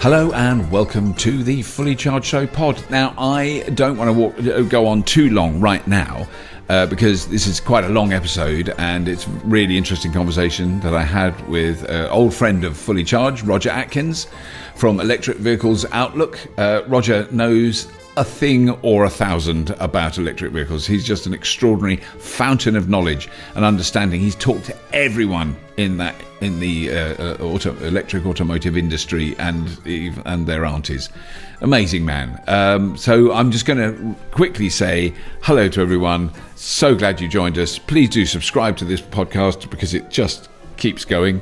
Hello and welcome to the Fully Charged Show pod. Now, I don't want to walk, go on too long right now uh, because this is quite a long episode and it's really interesting conversation that I had with an old friend of Fully Charged, Roger Atkins from Electric Vehicles Outlook. Uh, Roger knows a thing or a thousand about electric vehicles. He's just an extraordinary fountain of knowledge and understanding. He's talked to everyone in that in the uh, uh, auto, electric automotive industry and and their aunties. Amazing man. Um, so I'm just going to quickly say hello to everyone. So glad you joined us. Please do subscribe to this podcast because it just keeps going,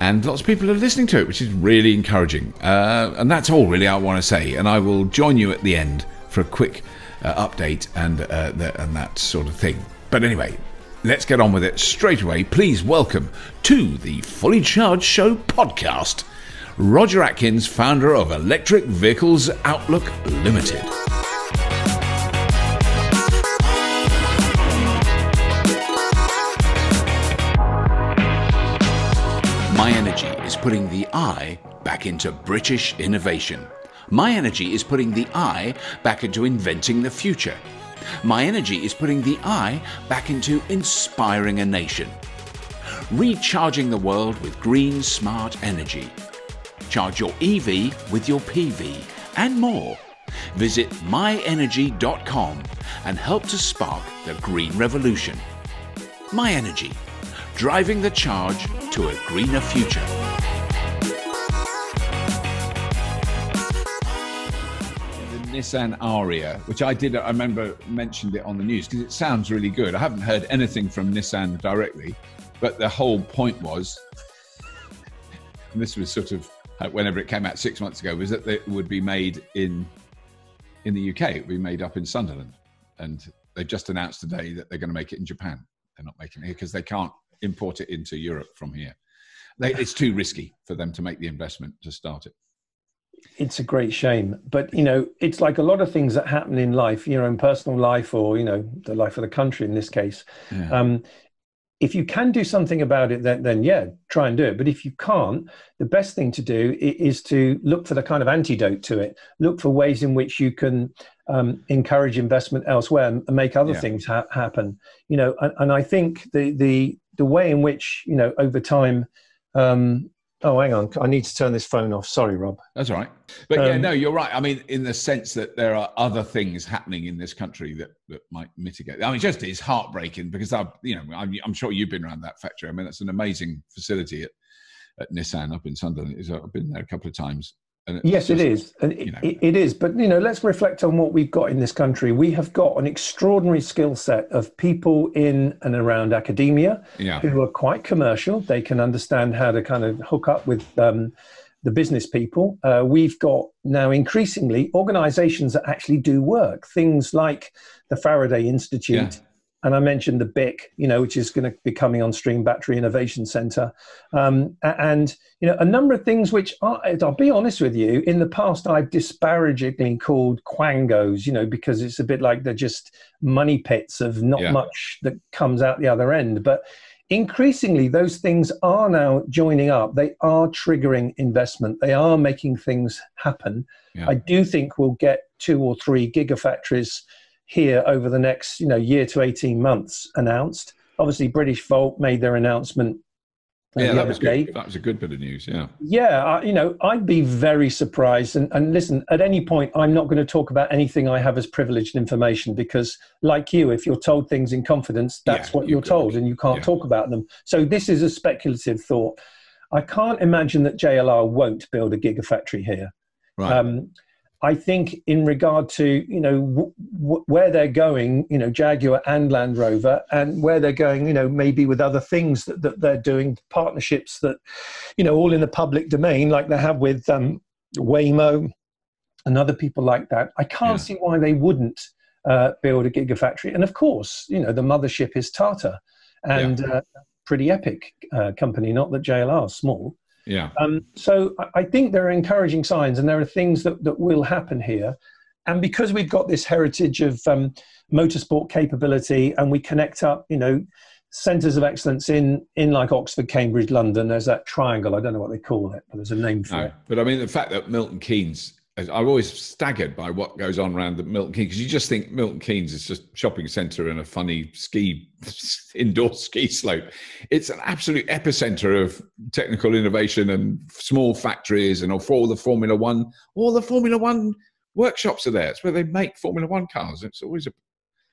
and lots of people are listening to it, which is really encouraging. Uh, and that's all really I want to say. And I will join you at the end for a quick uh, update and uh, and that sort of thing. But anyway, let's get on with it straight away. Please welcome to the Fully Charged Show podcast. Roger Atkins, founder of Electric Vehicles Outlook Limited. myenergi is putting the I back into British innovation. My Energy is putting the I back into inventing the future. myenergi is putting the I back into inspiring a nation. Recharging the world with green, smart energy. Charge your EV with your PV and more. Visit myenergi.com and help to spark the green revolution. myenergi driving the charge to a greener future. Nissan Ariya, which I did, I remember mentioned it on the news because it sounds really good. I haven't heard anything from Nissan directly, but the whole point was, and this was sort of whenever it came out six months ago, was that it would be made in in the UK. It would be made up in Sunderland, and they just announced today that they're going to make it in Japan. They're not making it here because they can't import it into Europe from here. They, it's too risky for them to make the investment to start it. It's a great shame, but you know, it's like a lot of things that happen in life, your own personal life, or you know, the life of the country in this case. Yeah. Um, if you can do something about it, then, then yeah, try and do it. But if you can't, the best thing to do is to look for the kind of antidote to it. Look for ways in which you can um, encourage investment elsewhere and make other yeah. things ha- happen. You know, and, and, I think the the the way in which you know over time um, oh hang on. I need to turn this phone off. Sorry rob. That's all right. But um, yeah no you're right. I mean in the sense that there are other things happening in this country that, that might mitigate i mean just it's heartbreaking because i've you know I'm, I'm, sure you've been around that factory. I mean that's an amazing facility at, at nissan up in sunderland. I've been there a couple of times yes, just, it is, and you know. it, it is. But you know, let's reflect on what we've got in this country. We have got an extraordinary skill set of people in and around academia yeah. who are quite commercial. They can understand how to kind of hook up with um, the business people. Uh, we've got now increasingly organisations that actually do work. Things like the Faraday Institute. Yeah and I mentioned the BIC, you know, which is going to be coming on stream, Battery Innovation Center, um, and you know, a number of things which are, I'll be honest with you, in the past I've disparagingly called quangos, you know, because it's a bit like they're just money pits of not yeah. much that comes out the other end, but increasingly those things are now joining up. They are triggering investment. They are making things happen. Yeah. i do think we'll get two or three gigafactories here over the next you know year to 18 months announced obviously british Britishvolt made their announcement uh, yeah, that was good. That was a good bit of news. Yeah. Yeah, I, you know, I'd be very surprised. And, and listen, at any point, I'm not going to talk about anything I have as privileged information because, like you, if you're told things in confidence, that's yeah, what you're told, and you can't yeah. talk about them. So this is a speculative thought. I can't imagine that JLR won't build a gigafactory here. Right. Um, I think in regard to you know w- w- where they're going, you know Jaguar and Land Rover, and where they're going, you know maybe with other things that, that they're doing, partnerships that, you know, all in the public domain, like they have with um, Waymo and other people like that. I can't yeah. see why they wouldn't uh, build a gigafactory. And of course, you know the mothership is Tata, and yeah. uh, pretty epic uh, company. Not that JLR is small. Yeah. Um, so I think there are encouraging signs, and there are things that, that will happen here. And because we've got this heritage of um, motorsport capability, and we connect up, you know, centres of excellence in in like Oxford, Cambridge, London. There's that triangle. I don't know what they call it, but there's a name for no, it. But I mean, the fact that Milton Keynes, I'm always staggered by what goes on around the Milton Keynes because you just think Milton Keynes is just shopping centre and a funny ski indoor ski slope. It's an absolute epicenter of technical innovation and small factories, and all the Formula One, all the Formula One workshops are there. It's where they make Formula One cars. It's always a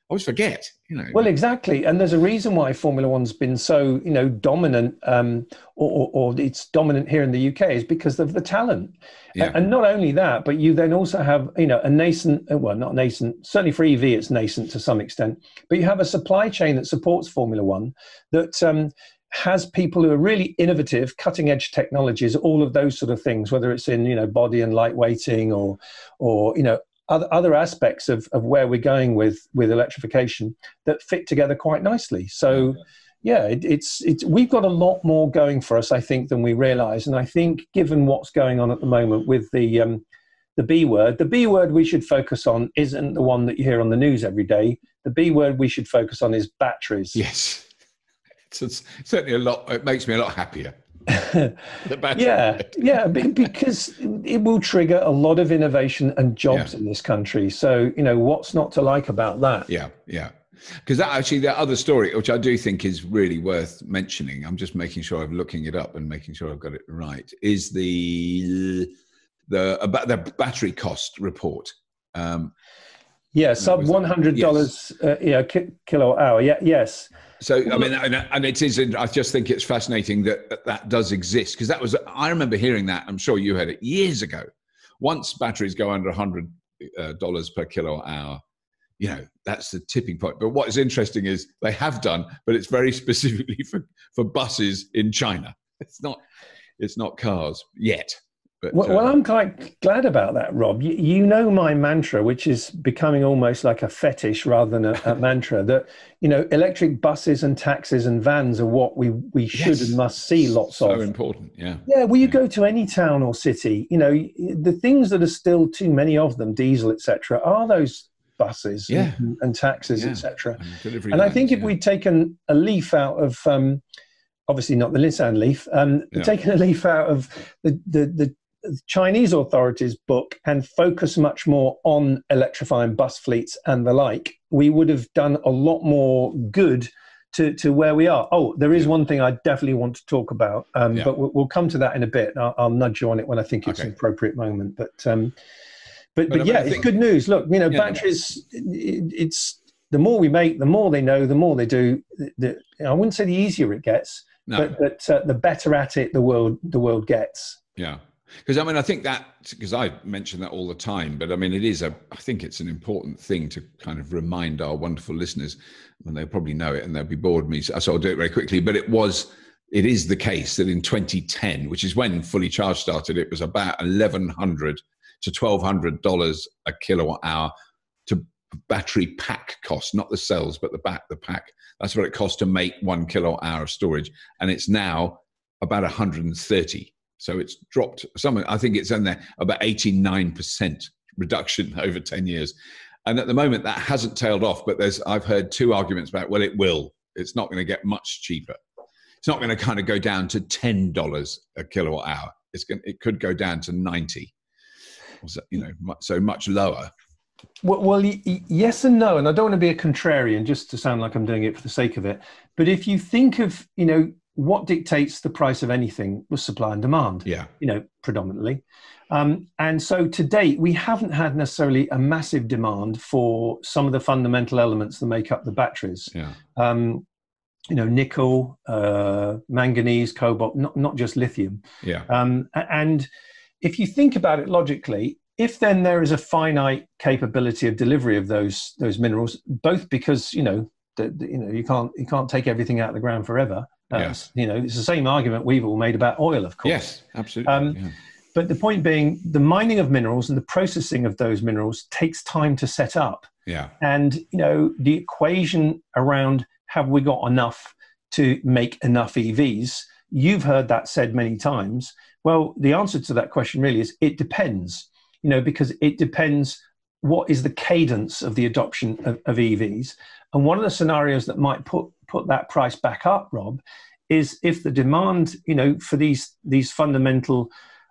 always forget, you know. Well, exactly, and there's a reason why Formula One's been so, you know, dominant, um, or, or, or, it's dominant here in the UK, is because of the talent. Yeah. And not only that, but you then also have, you know, a nascent, uh, well, not nascent, certainly for EV, it's nascent to some extent, but you have a supply chain that supports Formula One that. Um, has people who are really innovative, cutting edge technologies, all of those sort of things, whether it's in you know body and lightweighting or or you know other, other aspects of, of where we're going with with electrification that fit together quite nicely. So yeah, it, it's it's we've got a lot more going for us, I think, than we realise. And I think, given what's going on at the moment with the um, the B word, the B word we should focus on isn't the one that you hear on the news every day. The B word we should focus on is batteries. Yes, it's, it's certainly a lot. It makes me a lot happier. yeah, yeah, because it will trigger a lot of innovation and jobs yeah. in this country. So you know, what's not to like about that? Yeah, yeah. Because that actually, that other story, which I do think is really worth mentioning, I'm just making sure I'm looking it up and making sure I've got it right. Is the the about the battery cost report? Um, yeah, sub one hundred dollars, yes. uh, yeah, kilowatt hour. Yeah, yes. So I mean, and, and it is. I just think it's fascinating that that does exist because that was. I remember hearing that. I'm sure you heard it years ago. Once batteries go under hundred uh, dollars per kilowatt hour, you know that's the tipping point. But what is interesting is they have done, but it's very specifically for for buses in China. It's not. It's not cars yet. But, well, uh, well, I'm quite glad about that, Rob. You, you, know my mantra, which is becoming almost like a fetish rather than a, a mantra. That you know, electric buses and taxis and vans are what we we should yes. and must see lots so of. So important, yeah. Yeah. Well, you yeah. go to any town or city, you know, the things that are still too many of them, diesel, etc., are those buses yeah. and, and taxis, yeah. etc. And, and I think if we'd taken a leaf out of um, obviously not the Nissan Leaf, um, yeah. taken a leaf out of the, the, the Chinese authorities book and focus much more on electrifying bus fleets and the like, we would have done a lot more good to, to where we are. Oh, there is one thing I definitely want to talk about, um, yeah. but we'll, we'll, come to that in a bit. I'll, I'll, nudge you on it when I think it's okay. an appropriate moment. But um, but, but, but yeah, it's good news. Look, you know, yeah, batteries. It, it's the more we make, the more they know, the more they do. The, the, I wouldn't say the easier it gets, no. but, but uh, the better at it the world the world gets. Yeah. Because I mean, I think that because I mention that all the time, but I mean, it is a. I think it's an important thing to kind of remind our wonderful listeners, and they'll probably know it and they'll be bored me, so I'll do it very quickly. But it was, it is the case that in 2010, which is when Fully Charged started, it was about 1100 to 1200 dollars a kilowatt hour to battery pack cost, not the cells, but the back the pack. That's what it costs to make one kilowatt hour of storage, and it's now about 130 so it's dropped something. I think it's in there about 89% reduction over 10 years. And at the moment, that hasn't tailed off. But there's I've heard two arguments about well, it will. It's not going to get much cheaper. It's not going to kind of go down to ten dollars a kilowatt hour. It's going. It could go down to ninety. So, you know, so much lower. Well, well, yes and no. And I don't want to be a contrarian, just to sound like I'm doing it for the sake of it. But if you think of, you know, what dictates the price of anything was supply and demand. Yeah. You know, predominantly. Um, and so to date, we haven't had necessarily a massive demand for some of the fundamental elements that make up the batteries. Yeah. Um, you know, nickel, uh, manganese, cobalt, not, not just lithium. Yeah. Um, and if you think about it logically, if then there is a finite capability of delivery of those those minerals, both because you know you know you can't you can't take everything out of the ground forever, uh, yes. You know, it's the same argument we've all made about oil, of course. Yes, absolutely. Um, yeah. But the point being, the mining of minerals and the processing of those minerals takes time to set up. Yeah. And, you know, the equation around have we got enough to make enough EVs? You've heard that said many times. Well, the answer to that question really is it depends, you know, because it depends what is the cadence of the adoption of, of EVs. And one of the scenarios that might put put that price back up, Rob, is if the demand, you know, for these these fundamental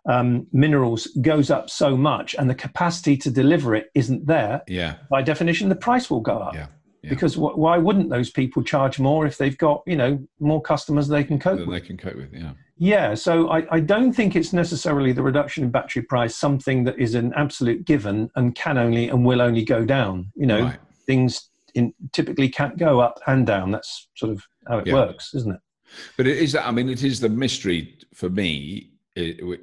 um, minerals goes up so much, and the capacity to deliver it isn't there. Yeah. By definition, the price will go up. Yeah. yeah. Because wh- why wouldn't those people charge more if they've got you know more customers they can cope that with? They can cope with, yeah. Yeah, so I, I don't think it's necessarily the reduction in battery price something that is an absolute given and can only and will only go down. You know, right. things in, typically can't go up and down. That's sort of how it yeah. works, isn't it? But it is. that. I mean, it is the mystery for me,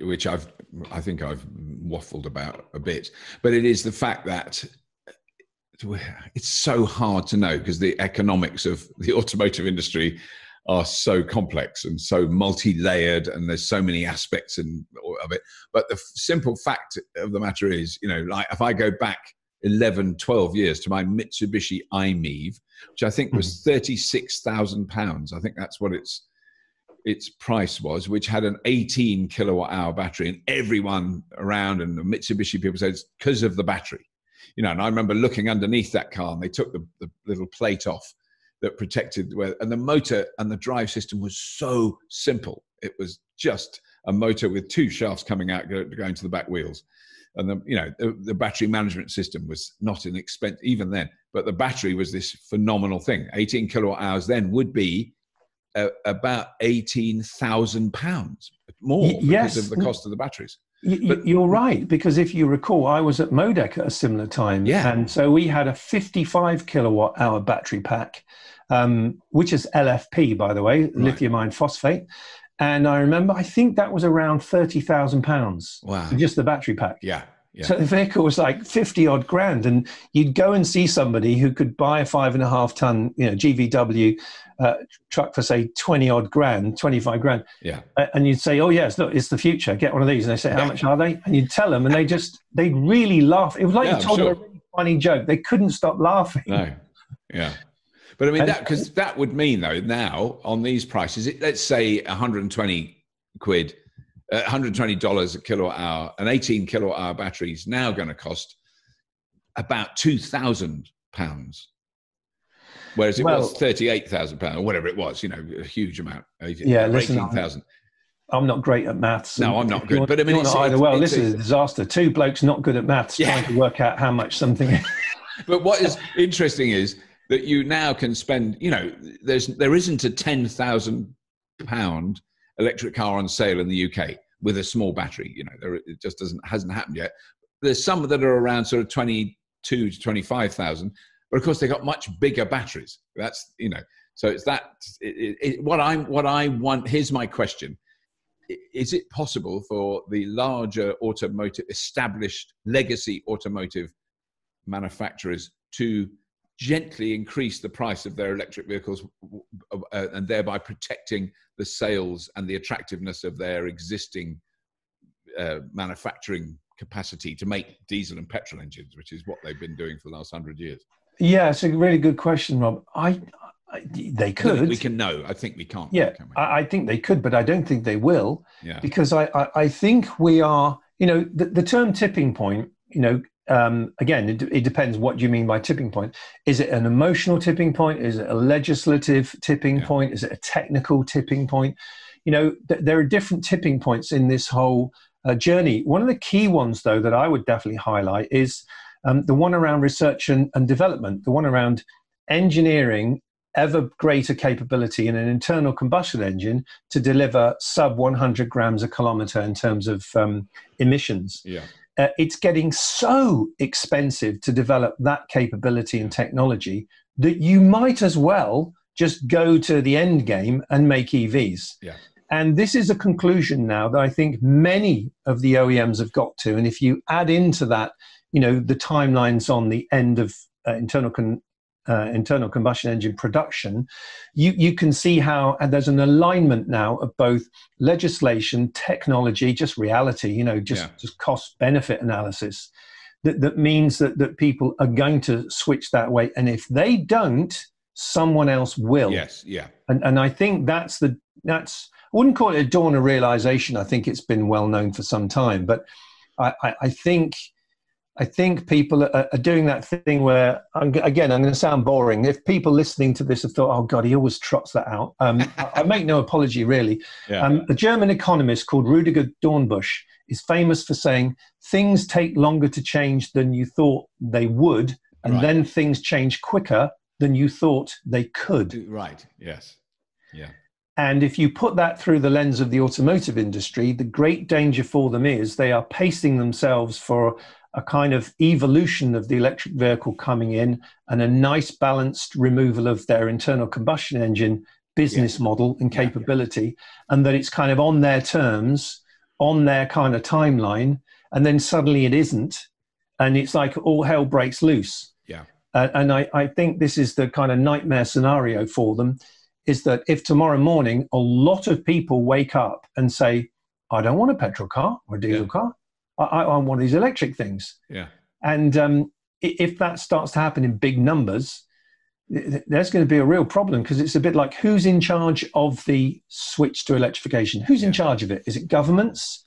which I've, I think I've waffled about a bit. But it is the fact that uh, it's so hard to know because the economics of the automotive industry are so complex and so multi-layered and there's so many aspects in, of it but the simple fact of the matter is you know like if i go back 11 12 years to my mitsubishi i-MiEV which i think was hmm. 36,000 pounds. I think that's what its its price was which had an 18 kilowatt hour battery and everyone around and the mitsubishi people said it's because of the battery. You know and i remember looking underneath that car and they took the, the little plate off that protected where and the motor and the drive system was so simple. It was just a motor with two shafts coming out going to the back wheels and the you know the, the battery management system was not an expense even then but the battery was this phenomenal thing 18 kilowatt hours then would be uh, about 18,000 pounds more y- yes. because of the cost of the batteries but, you're right because if you recall, I was at Modec at a similar time, yeah. and so we had a 55 kilowatt hour battery pack, um, which is LFP, by the way, right. lithium iron phosphate. And I remember, I think that was around thirty thousand pounds. Wow! Just the battery pack. Yeah. Yeah. So the vehicle was like 50 odd grand, and you'd go and see somebody who could buy a five and a half ton, you know, GVW uh, truck for say 20 odd grand, 25 grand. Yeah. Uh, and you'd say, oh, yes, look, it's the future. Get one of these. And they say, how yeah. much are they? And you'd tell them, and they just, they'd really laugh. It was like yeah, you told sure. them a really funny joke. They couldn't stop laughing. No. Yeah. But I mean, that because that would mean though now on these prices, it, let's say 120 quid, uh, 120 dollars a kilowatt hour, an 18 kilowatt hour battery is now going to cost about 2,000 pounds, whereas it well, was 38,000 pounds or whatever it was. You know, a huge amount. Yeah, 18,000. I'm not great at maths. No, I'm not good. But I mean, it's, either well, this is a disaster. Two blokes not good at maths yeah. trying to work out how much something. but what is interesting is that you now can spend. You know, there's there isn't a ten thousand pound electric car on sale in the UK with a small battery. You know, there, it just doesn't hasn't happened yet. There's some that are around sort of twenty two to twenty five thousand, but of course they've got much bigger batteries. That's you know, so it's that. It, it, what I'm what I want. Here's my question. Is it possible for the larger automotive, established legacy automotive manufacturers to gently increase the price of their electric vehicles uh, and thereby protecting the sales and the attractiveness of their existing uh, manufacturing capacity to make diesel and petrol engines, which is what they've been doing for the last hundred years? Yeah, it's a really good question, Rob. I, I they could. We can know. I think we can't. Yeah, can I, I, think they could, but I don't think they will. Yeah. Because I, I, I think we are. You know, the, the term tipping point. You know, um, again, it, it, depends what you mean by tipping point. Is it an emotional tipping point? Is it a legislative tipping yeah. point? Is it a technical tipping point? You know, th- there are different tipping points in this whole uh, journey. One of the key ones, though, that I would definitely highlight is um, the one around research and, and development, the one around engineering ever greater capability in an internal combustion engine to deliver sub 100 grams a kilometer in terms of um, emissions. Yeah uh, it's getting so expensive to develop that capability and technology that you might as well just go to the end game and make EVs. Yeah. And this is a conclusion now that I think many of the OEMs have got to. And if you add into that, you know, the timelines on the end of uh, internal con- uh, internal combustion engine production, you, you can see how and there's an alignment now of both legislation, technology, just reality, you know, just, yeah. just cost benefit analysis that, that means that, that people are going to switch that way. And if they don't, someone else will. Yes, yeah. And, and I think that's the, that's, I wouldn't call it a dawn of realization. I think it's been well known for some time, but I, I, I think I think people are, are doing that thing where, I'm, again, I'm going to sound boring. If people listening to this have thought, oh, God, he always trots that out, um, I, make no apology, really. Yeah. Um, a German economist called Rudiger Dornbusch is famous for saying things take longer to change than you thought they would, and right. then things change quicker than you thought they could. Right, yes. Yeah. And if you put that through the lens of the automotive industry, the great danger for them is they are pacing themselves for a kind of evolution of the electric vehicle coming in and a nice balanced removal of their internal combustion engine business yeah. model and capability, yeah. and that it's kind of on their terms, on their kind of timeline, and then suddenly it isn't. And it's like all hell breaks loose. Yeah. Uh, and I, I think this is the kind of nightmare scenario for them is that if tomorrow morning a lot of people wake up and say, I don't want a petrol car or a diesel yeah. car, I, I, want these electric things. Yeah. And um, if that starts to happen in big numbers, there's going to be a real problem because it's a bit like who's in charge of the switch to electrification? Who's yeah. in charge of it? Is it governments?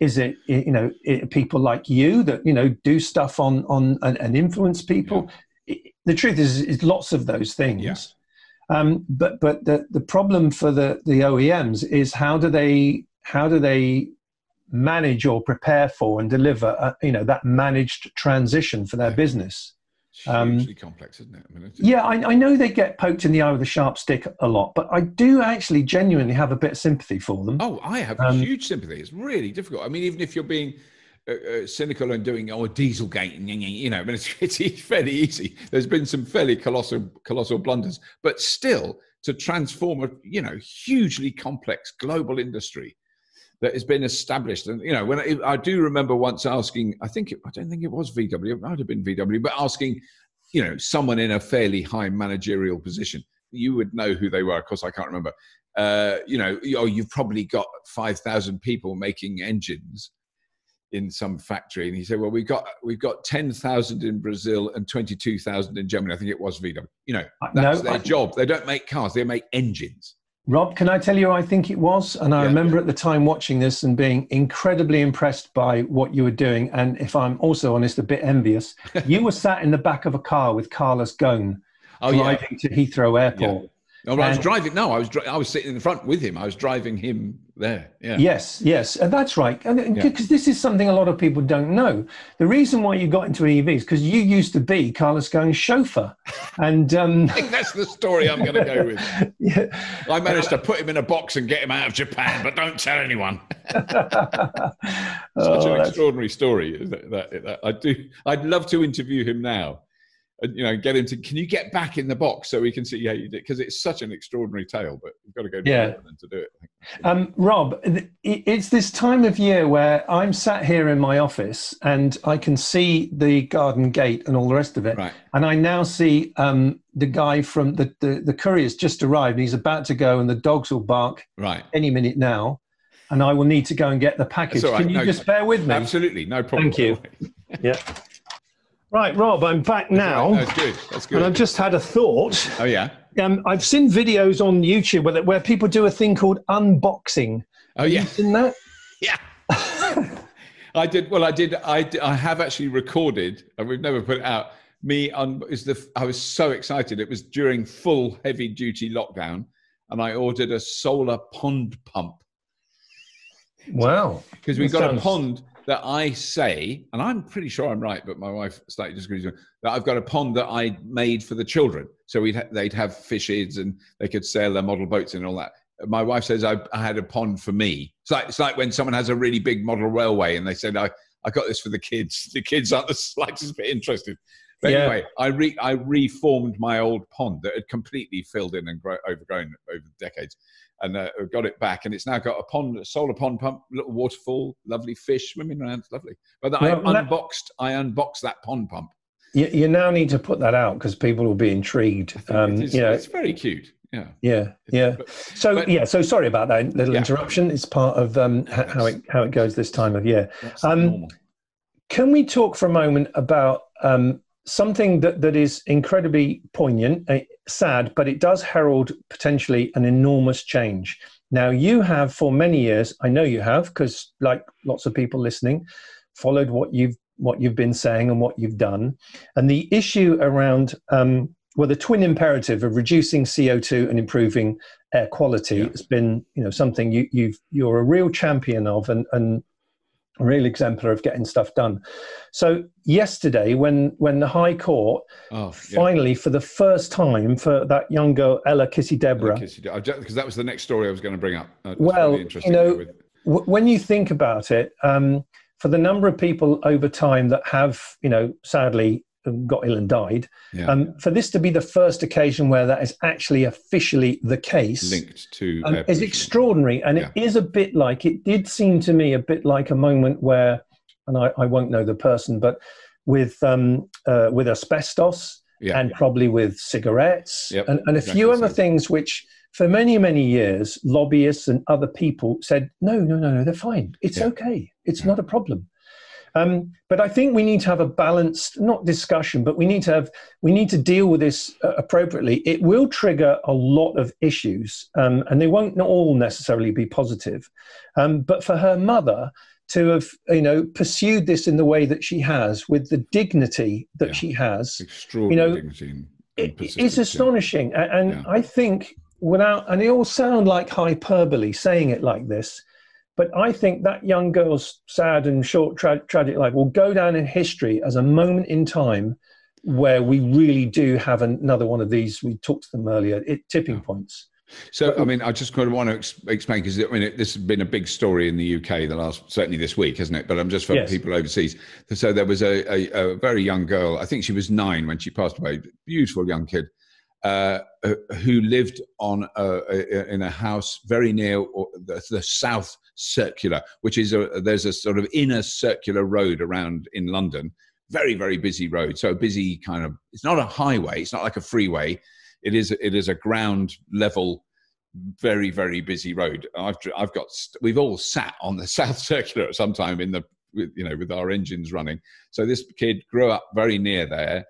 Is it you know people like you that you know do stuff on on and, and influence people? Yeah. The truth is, is lots of those things. Yeah. Um, but but the, the problem for the, the OEMs is how do they how do they manage or prepare for and deliver a, you know that managed transition for their yeah. business? Um, hugely complex, isn't it? I mean, yeah, I, I, know they get poked in the eye with a sharp stick a lot, but I do actually genuinely have a bit of sympathy for them. Oh, I have um, huge sympathy. It's really difficult. I mean, even if you're being uh, uh, cynical and doing oh Dieselgate, you know, I mean, it's, it's fairly easy. There's been some fairly colossal colossal blunders, but still to transform a you know hugely complex global industry that has been established. And you know, when I, I do remember once asking, I think it, I don't think it was VW, it might have been VW, but asking, you know, someone in a fairly high managerial position. You would know who they were. Of course, I can't remember. Uh, you know, oh, you've probably got five thousand people making engines in some factory, and he said, "Well, we've got we've got ten thousand in Brazil and twenty two thousand in Germany. I think it was VW. You know, that's no, their I, job. They don't make cars; they make engines." Rob, can I tell you I think it was? And I yeah, remember yeah. at the time watching this and being incredibly impressed by what you were doing. And if I'm also honest, a bit envious. you were sat in the back of a car with Carlos Ghosn oh, driving yeah. to Heathrow Airport. Oh, I was driving. No, I was. I was sitting in the front with him. I was driving him there. Yeah. Yes, yes, and that's right. Because yeah. this is something a lot of people don't know. The reason why you got into EVs because you used to be Carlos Ghosn's chauffeur, and um... that's the story I'm going to go with. yeah. I managed to put him in a box and get him out of Japan, but don't tell anyone. Such oh, an extraordinary story. That, that, that, I do. I'd love to interview him now you know, get into. Can you get back in the box so we can see how you did? Because it's such an extraordinary tale, but you've got to go yeah. to do it. Um, Rob, it's this time of year where I'm sat here in my office and I can see the garden gate and all the rest of it, right. and I now see um, the guy from the, the the courier's just arrived and he's about to go, and the dogs will bark right any minute now. And I will need to go and get the package. Right. Can you no, just bear with me? Absolutely, no problem. Thank you. yeah. Right, Rob, I'm back now. That's good. That's good. And I've just had a thought. Oh, yeah. Um, I've seen videos on YouTube where, where people do a thing called unboxing. Oh, yeah. In that? Yeah. I did. Well, I did. I, I have actually recorded, and we've never put it out. Me on is the. I was so excited. It was during full heavy duty lockdown, and I ordered a solar pond pump. Wow! Because we've got sounds... a pond that I say, and I'm pretty sure I'm right, but my wife slightly disagrees with me, that I've got a pond that I made for the children. So we'd ha- they'd have fishes and they could sail their model boats and all that. My wife says I, I had a pond for me. It's like, it's like when someone has a really big model railway and they said, I, I got this for the kids. The kids aren't the slightest bit interested. But yeah. anyway, I re I reformed my old pond that had completely filled in and grow, overgrown over decades, and uh, got it back. And it's now got a pond, a solar pond pump, little waterfall, lovely fish swimming around, it's lovely. But well, I unboxed, that, I unboxed that pond pump. You, you now need to put that out because people will be intrigued. Um, is, you know, it's very cute. Yeah. Yeah. Yeah. So but, yeah. So sorry about that little yeah. interruption. It's part of um, how it how it goes this time of year. Um, can we talk for a moment about um, something that, that is incredibly poignant, sad, but it does herald potentially an enormous change. Now, you have for many years, I know you have, because like lots of people listening, followed what you've what you've been saying and what you've done. And the issue around, um, well, the twin imperative of reducing CO2 and improving air quality yeah. has been, you know, something you, you've, you're a real champion of and, and real exemplar of getting stuff done. So yesterday, when when the High Court oh, yeah. finally, for the first time, for that young girl Ella Kissi-Debrah, because that was the next story I was going to bring up. Uh, well, really you know, w- when you think about it, um, for the number of people over time that have, you know, sadly got ill and died. Yeah. Um, for this to be the first occasion where that is actually officially the case, linked to, um, is extraordinary, and yeah. it is a bit like it did seem to me a bit like a moment where, and I, I won't know the person, but with um, uh, with asbestos yeah. and probably with cigarettes yep. and, and a exactly few other things which for many many years lobbyists and other people said no no no no they're fine it's okay it's not a problem um, but I think we need to have a balanced, not discussion, but we need to have, we need to deal with this uh, appropriately. It will trigger a lot of issues, um, and they won't all necessarily be positive. Um, but for her mother to have, you know, pursued this in the way that she has, with the dignity that yeah. she has, extraordinary you know, dignity. And, it's astonishing, and, and yeah. I think without, and it all sound like hyperbole saying it like this but I think that young girl's sad and short, tra- tragic life will go down in history as a moment in time where we really do have another one of these. We talked to them earlier, it, tipping points. So, I mean, I just kind of want to ex- explain because I mean, it, this has been a big story in the UK the last, certainly this week, hasn't it? But I'm just for yes. people overseas. So, there was a, a, a, very young girl, I think she was nine when she passed away, beautiful young kid, uh, who lived on a, in a house very near the, the south circular, which is a, there's a sort of inner circular road around in London, very very busy road. So a busy kind of it's not a highway, it's not like a freeway. It is it is a ground level, very very busy road. I've I've got we've all sat on the South Circular at some time in the you know with our engines running. So this kid grew up very near there.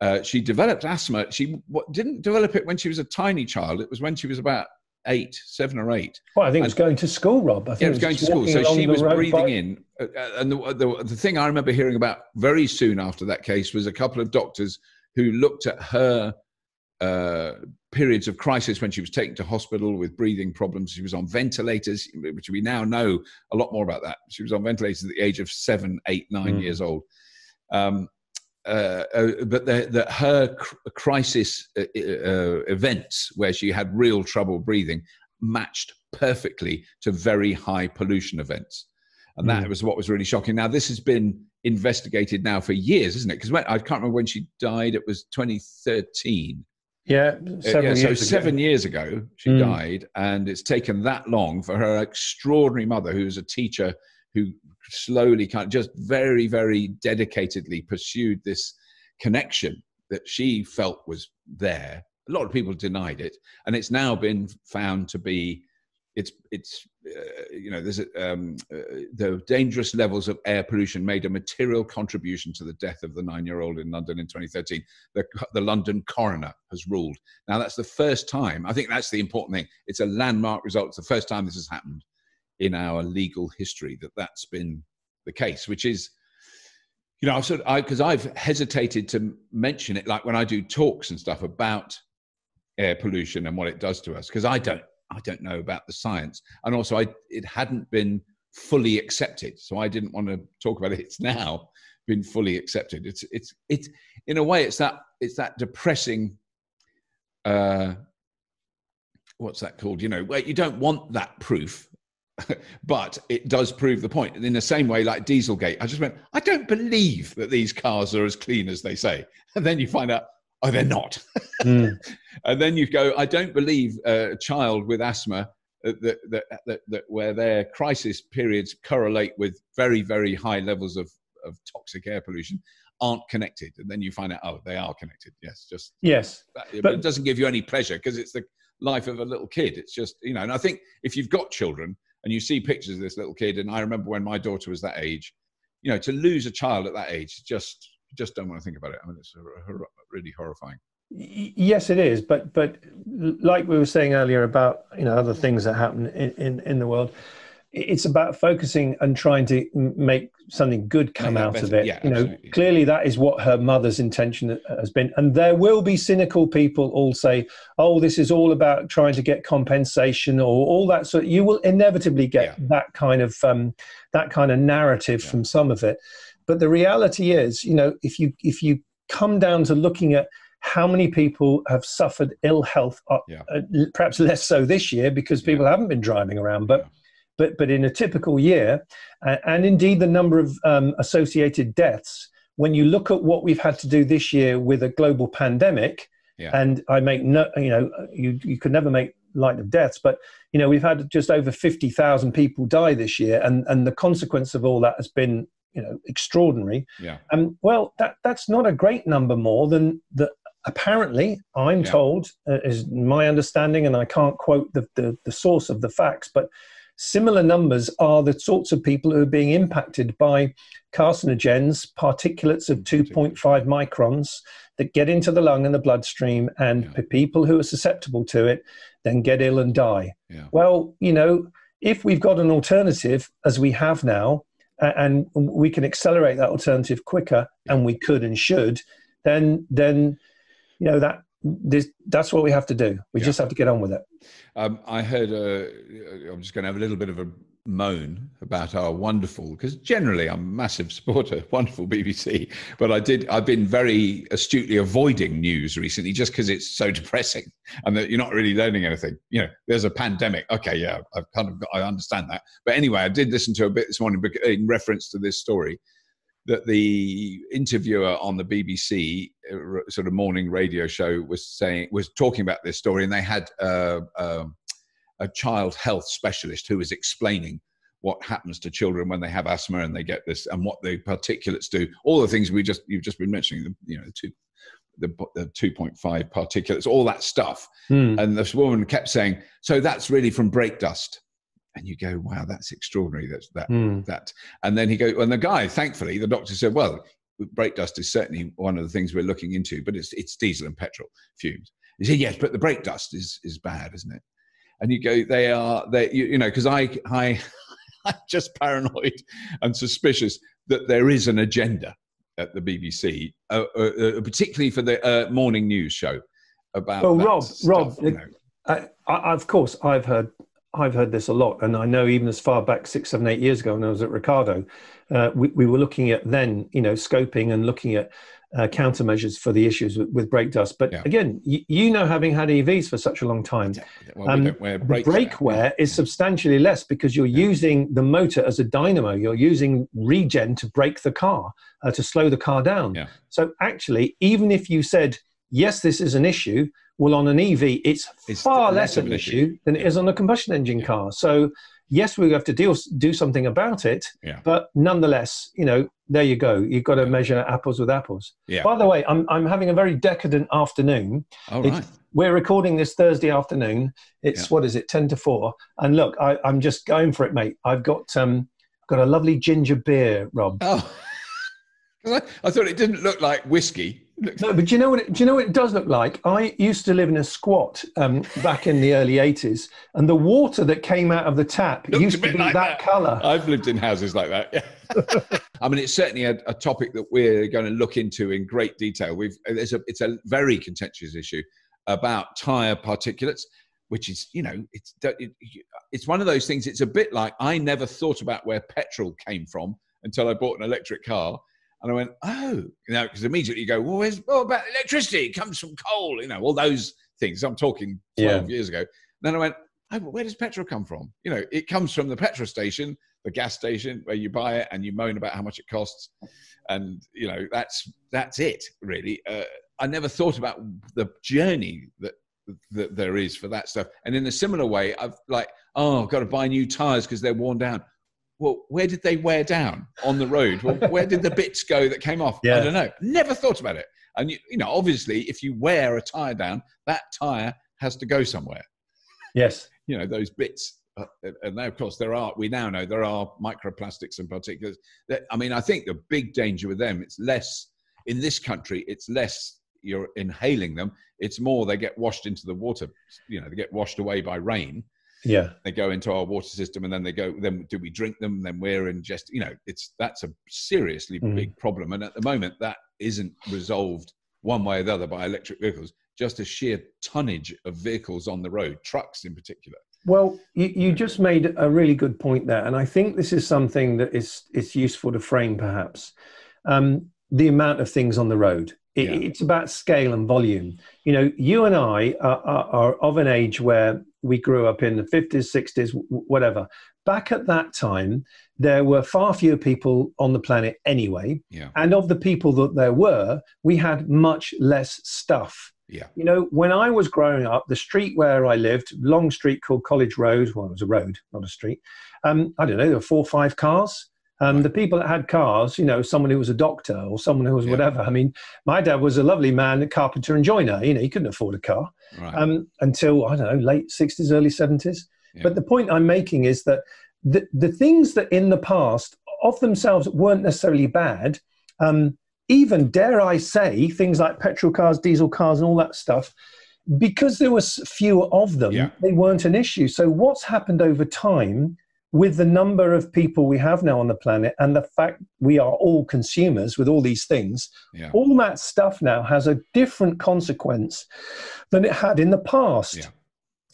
Uh, she developed asthma. She didn't develop it when she was a tiny child. It was when she was about eight, seven or eight. Well, I think it was going to school, Rob. I think yeah, it was going to school. So she was breathing by... in. Uh, uh, and the, the, the thing I remember hearing about very soon after that case was a couple of doctors who looked at her uh, periods of crisis when she was taken to hospital with breathing problems. She was on ventilators, which we now know a lot more about that. She was on ventilators at the age of seven, eight, nine mm. years old. Um, uh, uh, but that her cr- crisis uh, uh, events where she had real trouble breathing matched perfectly to very high pollution events. And that mm. was what was really shocking. Now, this has been investigated now for years, isn't it? Because I can't remember when she died. It was 2013. Yeah, yeah so seven ago. years ago she mm. died, and it's taken that long for her extraordinary mother, who was a teacher who slowly kind of just very very dedicatedly pursued this connection that she felt was there a lot of people denied it and it's now been found to be it's it's uh, you know there's um, uh, the dangerous levels of air pollution made a material contribution to the death of the nine-year-old in London in 2013. The, the London coroner has ruled. Now that's the first time. I think that's the important thing. It's a landmark result. It's the first time this has happened in our legal history that that's been the case, which is, you know, I've sort of, because I've hesitated to mention it, like when I do talks and stuff about air pollution and what it does to us, because I don't, I don't know about the science, and also I, it hadn't been fully accepted, so I didn't want to talk about it. It's now been fully accepted. It's, it's, it's, in a way, it's that, it's that depressing. Uh, what's that called? You know, where you don't want that proof but it does prove the point. And in the same way, like Dieselgate, I just went, I don't believe that these cars are as clean as they say. And then you find out, oh, they're not. Mm. and then you go, I don't believe a child with asthma that, that, that, that, where their crisis periods correlate with very, very high levels of, of toxic air pollution aren't connected. And then you find out, oh, they are connected. Yes, just yes, but, but it doesn't give you any pleasure because it's the life of a little kid. It's just you know. And I think if you've got children, and you see pictures of this little kid and i remember when my daughter was that age you know to lose a child at that age just just don't want to think about it. I mean it's really horrifying. Yes it is but but like we were saying earlier about you know other things that happen in in, in the world it's about focusing and trying to make something good come out better. of it. Yeah, you know, absolutely. clearly that is what her mother's intention has been. And there will be cynical people all say, "Oh, this is all about trying to get compensation or all that." So you will inevitably get yeah. that kind of um, that kind of narrative yeah. from some of it. But the reality is, you know, if you if you come down to looking at how many people have suffered ill health, uh, yeah. uh, perhaps less so this year because people yeah. haven't been driving around, but. Yeah. But, but in a typical year, and indeed the number of um, associated deaths, when you look at what we've had to do this year with a global pandemic, and I make no, you know, you, you could never make light of deaths, but you know, we've had just over 50,000 people die this year, and, and the consequence of all that has been you know extraordinary. Yeah. And well, that that's not a great number more than the apparently i'm yeah. told uh, is my understanding and i can't quote the, the, the, source of the facts but similar numbers are the sorts of people who are being impacted by carcinogens particulates of mm, 2.5 microns that get into the lung and the bloodstream and yeah. people who are susceptible to it then get ill and die yeah. well you know if we've got an alternative as we have now and we can accelerate that alternative quicker and we could and should then then you know that this, that's what we have to do. We yeah. just have to get on with it. Um, I heard. Uh, I'm just going to have a little bit of a moan about our wonderful because generally I'm a massive supporter wonderful BBC but I did I've been very astutely avoiding news recently just because it's so depressing and that you're not really learning anything you know there's a pandemic okay yeah I've kind of got, I understand that but anyway I did listen to a bit this morning in reference to this story that the interviewer on the BBC uh, sort of morning radio show was saying was talking about this story, and they had uh, uh, a child health specialist who was explaining what happens to children when they have asthma and they get this, and what the particulates do. All the things we just you've just been mentioning, you know, two, the, the 2.5 particulates, all that stuff. Mm. And this woman kept saying, "So that's really from brake dust." And you go, wow, that's extraordinary. That's that mm. that. And then he go, and the guy, thankfully, the doctor said, well, brake dust is certainly one of the things we're looking into, but it's it's diesel and petrol fumes. He said, yes, but the brake dust is is bad, isn't it? And you go, they are they you, you know because I I I'm just paranoid and suspicious that there is an agenda at the BBC, uh, uh, uh, particularly for the uh, morning news show about. Well, Rob, stuff, Rob, you know. I, I, of course, I've heard I've heard this a lot, and I know even as far back six, seven, eight years ago when I was at Ricardo, uh, we, we, were looking at then, you know, scoping and looking at uh, countermeasures for the issues with, with brake dust. But yeah. again, you, you, know, having had EVs for such a long time, well, um, brake, brake wear is substantially less because you're yeah. using the motor as a dynamo. You're using regen to brake the car, uh, to slow the car down. Yeah. So actually, even if you said, yes, this is an issue, well, on an EV, it's, it's far less of an issue, issue than it is on a combustion engine yeah. car. So, yes, we have to deal, do something about it. Yeah. But nonetheless, you know, there you go. You've got to measure apples with apples. Yeah. By the way, I'm, I'm having a very decadent afternoon. All right. we're recording this Thursday afternoon. It's, yeah. what is it, 10 to 4. And look, I, I'm just going for it, mate. I've got, um, got a lovely ginger beer, Rob. Oh. I, I thought it didn't look like whiskey. No, but do you know what? It, do you know what it does look like? I used to live in a squat um, back in the early '80s, and the water that came out of the tap Looked used to be like that, that. colour. I've lived in houses like that. Yeah. I mean, it's certainly a, a, topic that we're going to look into in great detail. We've there's a it's a very contentious issue about tire particulates, which is you know it's it, it's one of those things. It's a bit like I never thought about where petrol came from until I bought an electric car and I went, oh, you know, because immediately you go, well, where's, well, about electricity? It comes from coal, you know, all those things. I'm talking 12 yeah. years ago. Then I went, oh, where does petrol come from? You know, it comes from the petrol station, the gas station where you buy it and you moan about how much it costs. And, you know, that's, that's it really. Uh, I never thought about the journey that, that there is for that stuff. And in a similar way, I've like, oh, I've got to buy new tires because they're worn down well, where did they wear down on the road? Well, where did the bits go that came off? Yeah. I don't know. Never thought about it. And you, you know, obviously, if you wear a tire down, that tire has to go somewhere. Yes. You know those bits, uh, and now, of course, there are. We now know there are microplastics and particulates. That, I mean, I think the big danger with them, it's less in this country. It's less you're inhaling them. It's more they get washed into the water. You know, they get washed away by rain Yeah, they go into our water system, and then they go. Then do we drink them? Then we're ingest. You know, it's that's a seriously mm. big problem, and at the moment that isn't resolved one way or the other by electric vehicles. Just a sheer tonnage of vehicles on the road, trucks in particular. Well, you, you just made a really good point there, and I think this is something that is it's useful to frame perhaps. Um, the amount of things on the road. It, yeah. It's about scale and volume. You know, you and I are, are, are, of an age where we grew up in the 50s, 60s, whatever. Back at that time, there were far fewer people on the planet anyway. Yeah. And of the people that there were, we had much less stuff. Yeah. You know, when I was growing up, the street where I lived, long street called College Road, well, it was a road, not a street. Um, I don't know, there were four or five cars. Um, the people that had cars, you know, someone who was a doctor or someone who was yeah. whatever. I mean, my dad was a lovely man, a carpenter and joiner. You know, he couldn't afford a car right. um, until I don't know, late sixties, early seventies. Yeah. But the point I'm making is that the the things that in the past of themselves weren't necessarily bad. Um, even dare I say things like petrol cars, diesel cars, and all that stuff. Because there was fewer of them, yeah. they weren't an issue. So what's happened over time with the number of people we have now on the planet and the fact we are all consumers with all these things, yeah. all that stuff now has a different consequence than it had in the past. Yeah.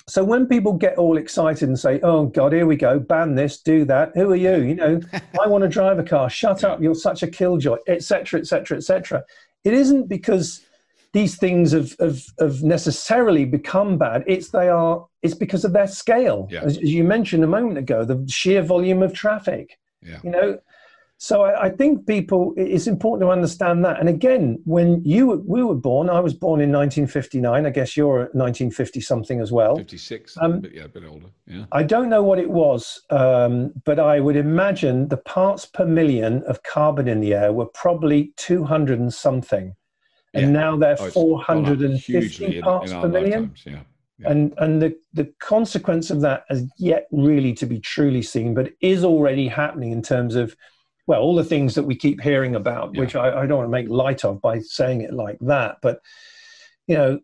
So when people get all excited and say, "Oh God, here we go, ban this, do that," who are you? You know, I want to drive a car. Shut up! You're such a killjoy, etc., etc., etc. It isn't because these things have, have, have necessarily become bad. It's they are. It's because of their scale, yeah. as, as, you mentioned a moment ago, the sheer volume of traffic. Yeah. You know, so I, I, think people. It's important to understand that. And again, when you we were born, I was born in 1959. I guess you're 1950 something as well. 56. Um, but yeah, a bit older. Yeah. I don't know what it was, um, but I would imagine the parts per million of carbon in the air were probably 200 and something and yeah. now they're oh, 450 parts in, in per million. Yeah. Yeah. And and the, the consequence of that has yet really to be truly seen, but is already happening in terms of well, all the things that we keep hearing about, yeah. which I, I, don't want to make light of by saying it like that, but you know,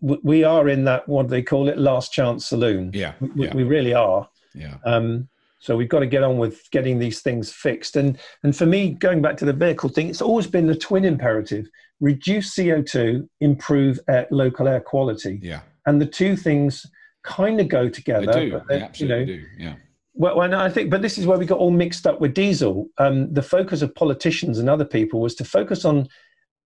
we are in that what do they call it, last chance saloon. Yeah, we, we really are. Yeah. Um, so we've got to get on with getting these things fixed. And and for me, going back to the vehicle thing, it's always been the twin imperative: reduce CO two, improve air, local air quality. Yeah. And the two things kind of go together. They do. They absolutely you know, do. Yeah. Well, and I think, but this is where we got all mixed up with diesel. Um, the focus of politicians and other people was to focus on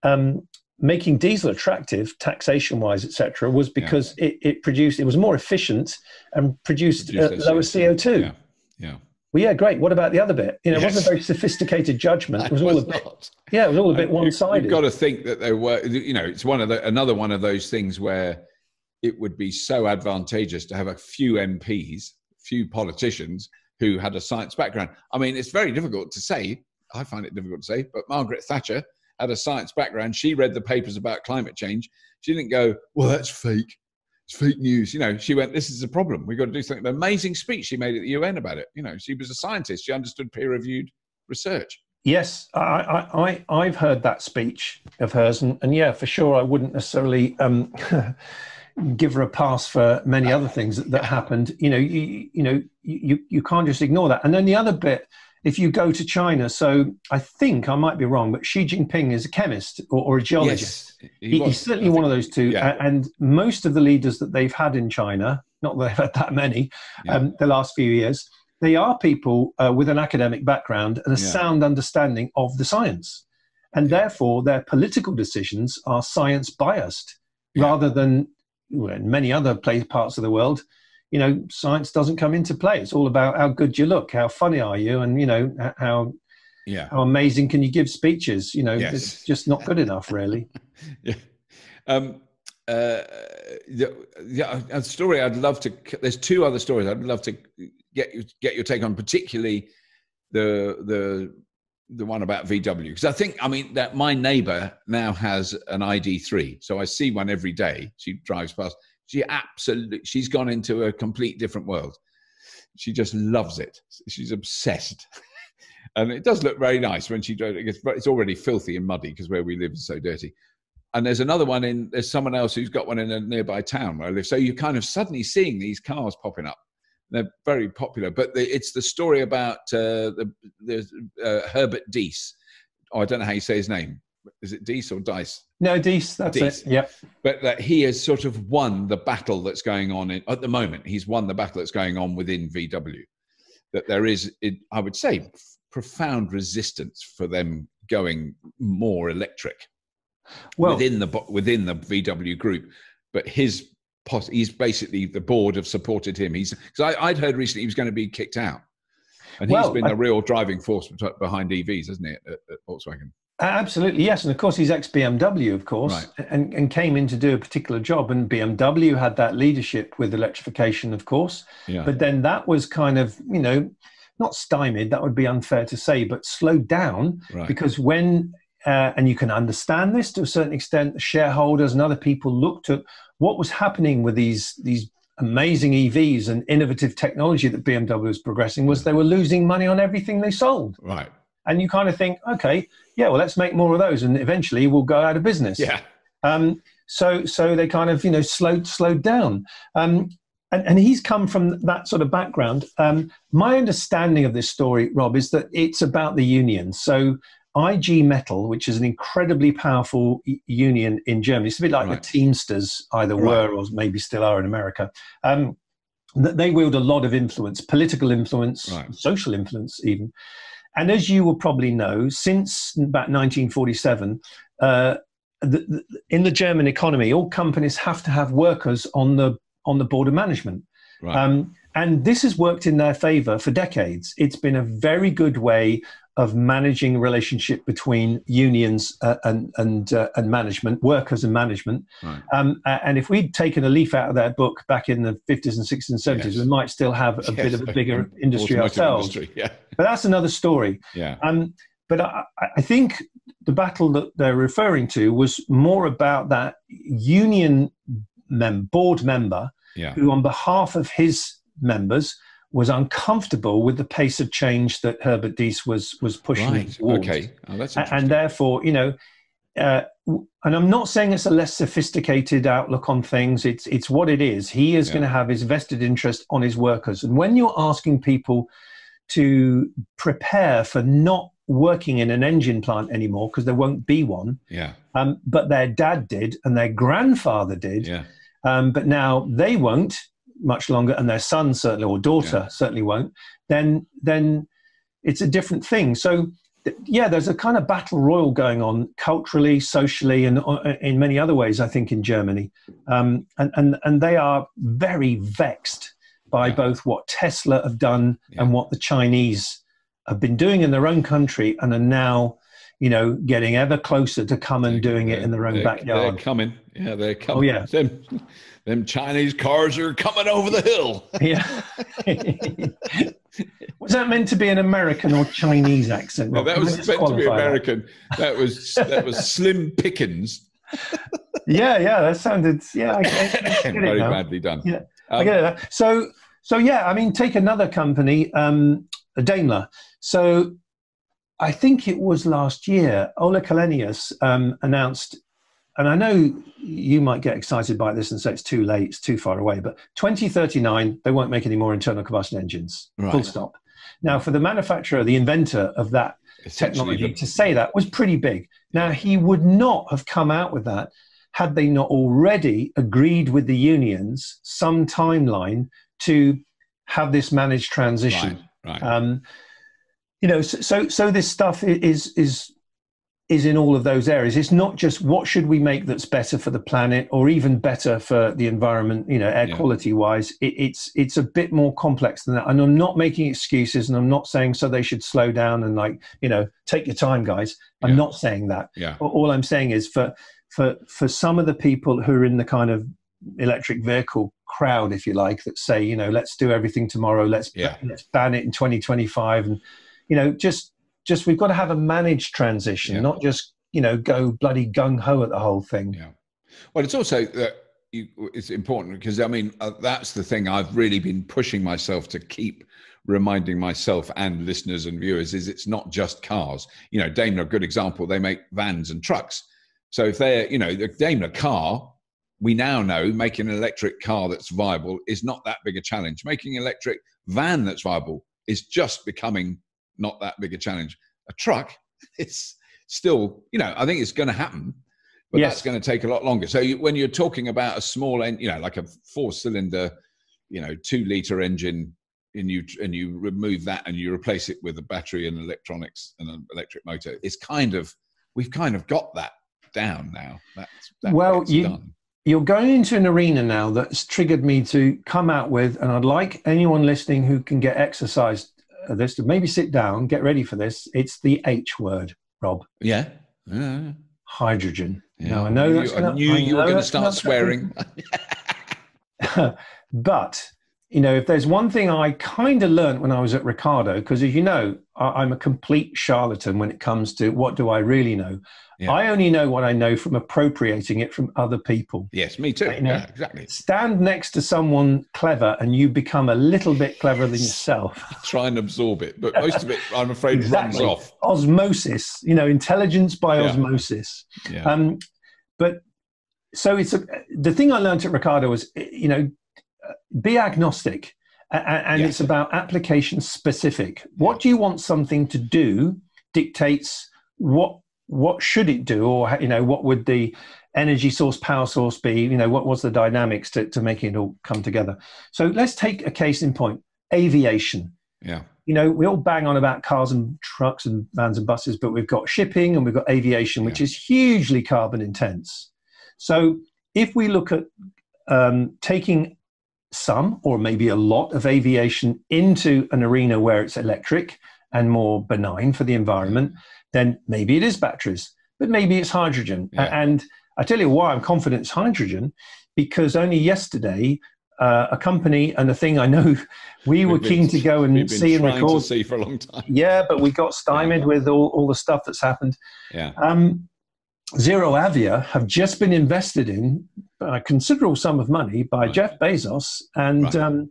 um, making diesel attractive, taxation wise, etc., was because yeah. it, it, produced, it was more efficient and produced, produced uh, lower CO two. Yeah. Yeah. Well, yeah, great. What about the other bit? You know, yes. it wasn't a very sophisticated judgment. It was, all a bit, not. yeah, it was all a bit one-sided. You've got to think that there were, you know, it's one of the another one of those things where it would be so advantageous to have a few MPs, few politicians who had a science background. I mean, it's very difficult to say. I find it difficult to say, but Margaret Thatcher had a science background. She read the papers about climate change. She didn't go, "Well, that's fake." It's fake news. You know, she went, this is a problem. We've got to do something. Amazing speech she made at the UN about it. You know, she was a scientist. She understood peer reviewed research. Yes, I, I, I, have heard that speech of hers. And, and yeah, for sure, I wouldn't necessarily um, give her a pass for many other things that, that happened. You know, you, you know, you, you can't just ignore that. And then the other bit if you go to China, so I think I might be wrong, but Xi Jinping is a chemist or, or a geologist. Yes, he he's certainly one of those two. Yeah. And most of the leaders that they've had in China, not that they've had that many, yeah. um, the last few years, they are people uh, with an academic background and a yeah. sound understanding of the science. And therefore, their political decisions are science biased rather than well, in many other place, parts of the world you know, science doesn't come into play. It's all about how good you look, how funny are you, and you know how yeah how amazing can you give speeches. You know, yes. it's just not good enough, really. yeah. Um, uh, yeah, a story I'd love to. There's two other stories I'd love to get you get your take on, particularly the the the one about VW because I think I mean that my neighbour now has an ID3, so I see one every day. She drives past. She absolutely, she's gone into a complete different world. She just loves it. She's obsessed. and it does look very nice when she, it's already filthy and muddy because where we live is so dirty. and there's another one in there's someone else who's got one in a nearby town where I live. So you're kind of suddenly seeing these cars popping up. They're very popular, but the, it's the story about uh, the, the uh, Herbert Diess Oh, I don't know how you say his name. Is it Diess or Dice? No, Diess. That's Diess. it. Yep. But that he has sort of won the battle that's going on in, at the moment. He's won the battle that's going on within VW. That there is, it, I would say, profound resistance for them going more electric well, within the within the VW group. But his he's basically the board have supported him. He's because I'd heard recently he was going to be kicked out, and well, he's been I, the real driving force behind EVs, hasn't he, at, at Volkswagen? Absolutely, yes. And of course, he's ex BMW, of course, right. and, and came in to do a particular job. And BMW had that leadership with electrification, of course. Yeah. But then that was kind of, you know, not stymied, that would be unfair to say, but slowed down right. because when uh, and you can understand this to a certain extent. Shareholders and other people looked at what was happening with these these amazing EVs and innovative technology that BMW was progressing. Was they were losing money on everything they sold. Right. And you kind of think, okay, yeah, well, let's make more of those, and eventually we'll go out of business. Yeah. Um, so so they kind of you know slowed slowed down. Um, and, and, he's come from that sort of background. Um, my understanding of this story, Rob, is that it's about the union. So IG Metall, which is an incredibly powerful union in Germany, it's a bit like right. the Teamsters either right. were or maybe still are in America. Um, they wield a lot of influence, political influence, right. social influence, even. And as you will probably know, since about 1947, uh, the, the, in the German economy, all companies have to have workers on the on the board of management. Right. Um, and this has worked in their favor for decades. It's been a very good way of managing relationship between unions uh, and and uh, and management, workers and management. Right. Um, and if we'd taken a leaf out of that book back in the 50s and 60s and 70s, yes. we might still have a yes. bit of a bigger industry ourselves. Industry. Yeah. But that's another story. Yeah. Um, but I, I think the battle that they're referring to was more about that union mem- board member yeah. who, on behalf of his members, was uncomfortable with the pace of change that Herbert Diess was was pushing right. towards. Okay, oh, that's and therefore, you know, uh, and I'm not saying it's a less sophisticated outlook on things. It's it's what it is. He is yeah. going to have his vested interest on his workers, and when you're asking people to prepare for not working in an engine plant anymore because there won't be one. Yeah. Um, but their dad did, and their grandfather did. Yeah. Um, but now they won't much longer, and their son certainly or daughter yeah. certainly won't, then then it's a different thing. So yeah, there's a kind of battle royal going on culturally, socially, and uh, in many other ways. I think in Germany, um, and and and they are very vexed by yeah. both what Tesla have done yeah. and what the Chinese have been doing in their own country, and are now, you know, getting ever closer to come and doing it in their own backyard. They're coming, yeah, they're coming. Oh yeah, them Chinese cars are coming over the hill. yeah. was that meant to be an American or Chinese accent? No, that was meant to be American. That? that was that was Slim Pickens. yeah, yeah, that sounded yeah. I, I Very badly done. Yeah, um, I get it. So, so yeah, I mean, take another company, um, Daimler. So, I think it was last year, Ola Källenius um, announced and I know you might get excited by this and say it's too late, it's too far away, but 2039, they won't make any more internal combustion engines, right. full stop. Now, for the manufacturer, the inventor of that technology, to say that was pretty big. Now, he would not have come out with that had they not already agreed with the unions some timeline to have this managed transition. Right, right. Um, you know, so, so, so this stuff is is is in all of those areas. It's not just what should we make that's better for the planet or even better for the environment, you know, air yeah. quality wise. It, it's it's a bit more complex than that. And I'm not making excuses and I'm not saying so they should slow down and like, you know, take your time, guys. I'm yeah. not saying that. Yeah. All I'm saying is for for for some of the people who are in the kind of electric vehicle crowd, if you like, that say, you know, let's do everything tomorrow, let's yeah. let's ban it in 2025 and you know, just just we've got to have a managed transition, yeah. not just you know go bloody gung ho at the whole thing. Yeah. Well, it's also that you, it's important because I mean uh, that's the thing I've really been pushing myself to keep reminding myself and listeners and viewers is it's not just cars. You know, Daimler, a good example. They make vans and trucks. So if they're, you know, the Daimler car, we now know making an electric car that's viable is not that big a challenge. Making an electric van that's viable is just becoming not that big a challenge. A truck, it's still, you know, I think it's going to happen, but yes. that's going to take a lot longer. So you, when you're talking about a small, en- you know, like a four-cylinder, you know, two-liter engine, and you and you remove that and you replace it with a battery and electronics and an electric motor, it's kind of we've kind of got that down now. That's that well, you, done you're going into an arena now that's triggered me to come out with, and I'd like anyone listening who can get exercised this to maybe sit down, get ready for this. It's the H word, Rob. Yeah. yeah. Hydrogen. Yeah. Now I know that's. I knew I you were going to start swearing. but you know, if there's one thing I kind of learned when I was at Ricardo, because as you know, I'm a complete charlatan when it comes to what do I really know. Yeah. I only know what I know from appropriating it from other people. Yes, me too. You know, yeah, exactly. Stand next to someone clever and you become a little bit cleverer than yourself. Try and absorb it, but most of it, I'm afraid, exactly. runs off. Osmosis, you know, intelligence by yeah. osmosis. Yeah. Um, but so it's a, the thing I learned at Ricardo was, you know, be agnostic. And yes. it's about application specific. What do you want something to do dictates what what should it do or you know what would the energy source power source be you know what was the dynamics to, to make it all come together so let's take a case in point aviation yeah you know we all bang on about cars and trucks and vans and buses but we've got shipping and we've got aviation which yeah. is hugely carbon intense so if we look at um, taking some or maybe a lot of aviation into an arena where it's electric and more benign for the environment then maybe it is batteries, but maybe it's hydrogen. Yeah. And I tell you why I'm confident it's hydrogen, because only yesterday uh, a company and a thing I know we were been, keen to go and see and record. see for a long time. Yeah, but we got stymied yeah. with all, all the stuff that's happened. Yeah. Um, ZeroAvia have just been invested in a considerable sum of money by right. Jeff Bezos and right. um,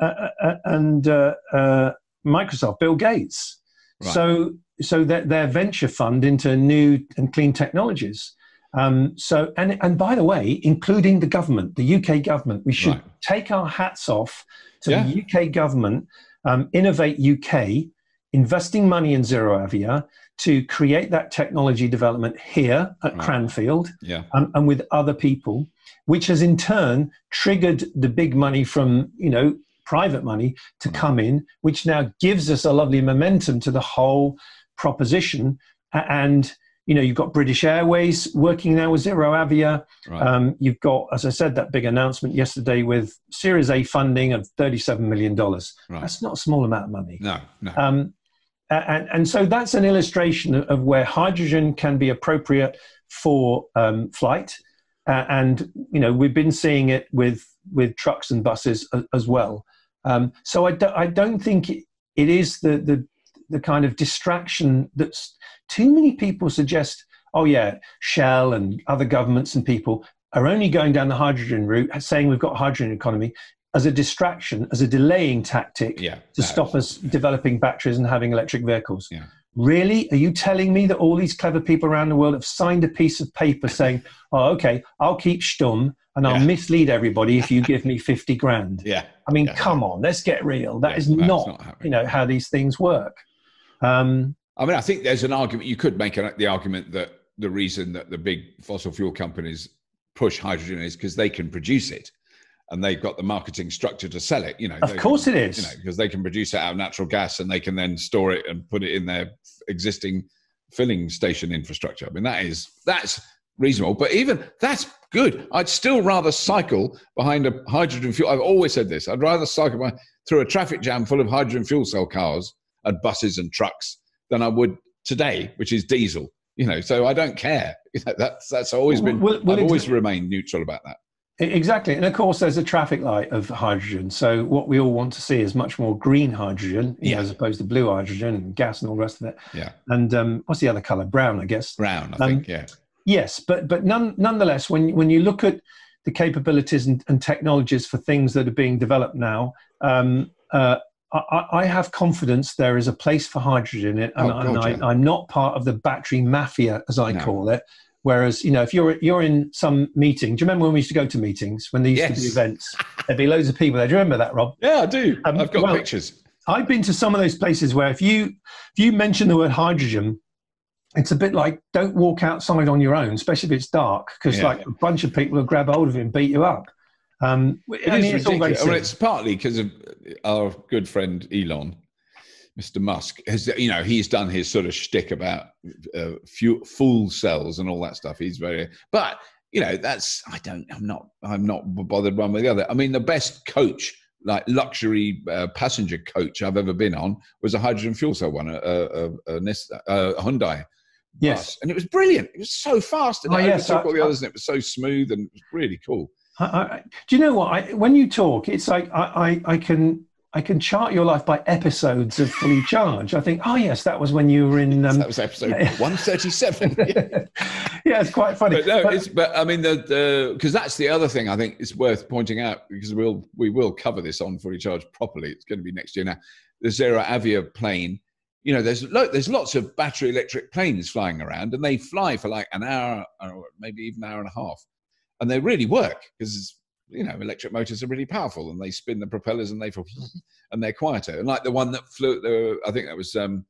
uh, uh, uh and uh, uh, Microsoft, Bill Gates. Right. So so that their venture fund into new and clean technologies. Um, so, and, and by the way, including the government, the UK government, we should take our hats off to yeah. the UK government, um, Innovate UK, investing money in ZeroAvia to create that technology development here at right. Cranfield yeah. um, and with other people, which has in turn triggered the big money from, you know, private money to come in, which now gives us a lovely momentum to the whole proposition. And you know, you've got British Airways working now with ZeroAvia. Right. Um, you've got, as I said, that big announcement yesterday with Series A funding of $37 million. Right. That's not a small amount of money. No, no. Um, and, and so that's an illustration of where hydrogen can be appropriate for um, flight. Uh, and, you know, we've been seeing it with, with trucks and buses as, as well. Um, so I, do, I don't think it, it is the, the the kind of distraction that's too many people suggest oh yeah shell and other governments and people are only going down the hydrogen route saying we've got a hydrogen economy as a distraction as a delaying tactic yeah, to stop us yeah. developing batteries and having electric vehicles yeah. Really are you telling me that all these clever people around the world have signed a piece of paper saying oh okay i'll keep stum and I'll yeah. mislead everybody if you give me 50 grand. Yeah. I mean, yeah. come on, let's get real. That yeah, is not, not you know, how these things work. Um, I mean, I think there's an argument. You could make the argument that the reason that the big fossil fuel companies push hydrogen is because they can produce it, and they've got the marketing structure to sell it. You know, of course can, it is. You know, because they can produce it out of natural gas, and they can then store it and put it in their existing filling station infrastructure. I mean, that is that's reasonable. But even that's good. I'd still rather cycle behind a hydrogen fuel. I've always said this. I'd rather cycle by, through a traffic jam full of hydrogen fuel cell cars and buses and trucks than I would today, which is diesel. You know, so I don't care. that's that's always been. Well, well, I've always remained neutral about that. Exactly, and of course, there's a traffic light of hydrogen. So what we all want to see is much more green hydrogen, yeah. know, as opposed to blue hydrogen and gas and all the rest of it. Yeah. And um, what's the other color? Brown, I guess. Brown, I um, think. Yeah. Yes, but but none, nonetheless, when when you look at the capabilities and, and technologies for things that are being developed now, um, uh, I, I, have confidence there is a place for hydrogen in it, and, oh, and I, am not part of the battery mafia, as I no. call it. Whereas, you know, if you're you're in some meeting, do you remember when we used to go to meetings when there used yes. to be events? There'd be loads of people there. Do you remember that, Rob? Yeah, I do. Um, I've got well, pictures. I've been to some of those places where if you if you mention the word hydrogen, it's a bit like don't walk outside on your own, especially if it's dark, because yeah. like a bunch of people will grab hold of you and beat you up. Um, it I mean, it's ridiculous. Well, it's partly because of our good friend Elon, Mr. Musk. Has you know he's done his sort of shtick about uh, fuel, cells and all that stuff. He's very, but you know that's I don't I'm not I'm not bothered one way or the other. I mean the best coach like luxury uh, passenger coach I've ever been on was a hydrogen fuel cell one, a, a, a, a Hyundai. Yes, bus. and it was brilliant. It was so fast, and oh, it yes, overtook I, all the others, and it was so smooth, and it was really cool. I, I, do you know what? I, when you talk, it's like I, I, I can I can chart your life by episodes of Fully Charged. I think, oh yes, that was when you were in. Um, that was episode one thirty-seven. yeah, it's quite funny. But no, but, it's but I mean the because that's the other thing I think is worth pointing out because we'll we will cover this on Fully Charged properly. It's going to be next year now. The ZeroAvia plane. You know, there's lo- there's lots of battery electric planes flying around, and they fly for like an hour or maybe even an hour and a half and they really work because you know electric motors are really powerful and they spin the propellers and they and they're quieter and like the one that flew the i think that was um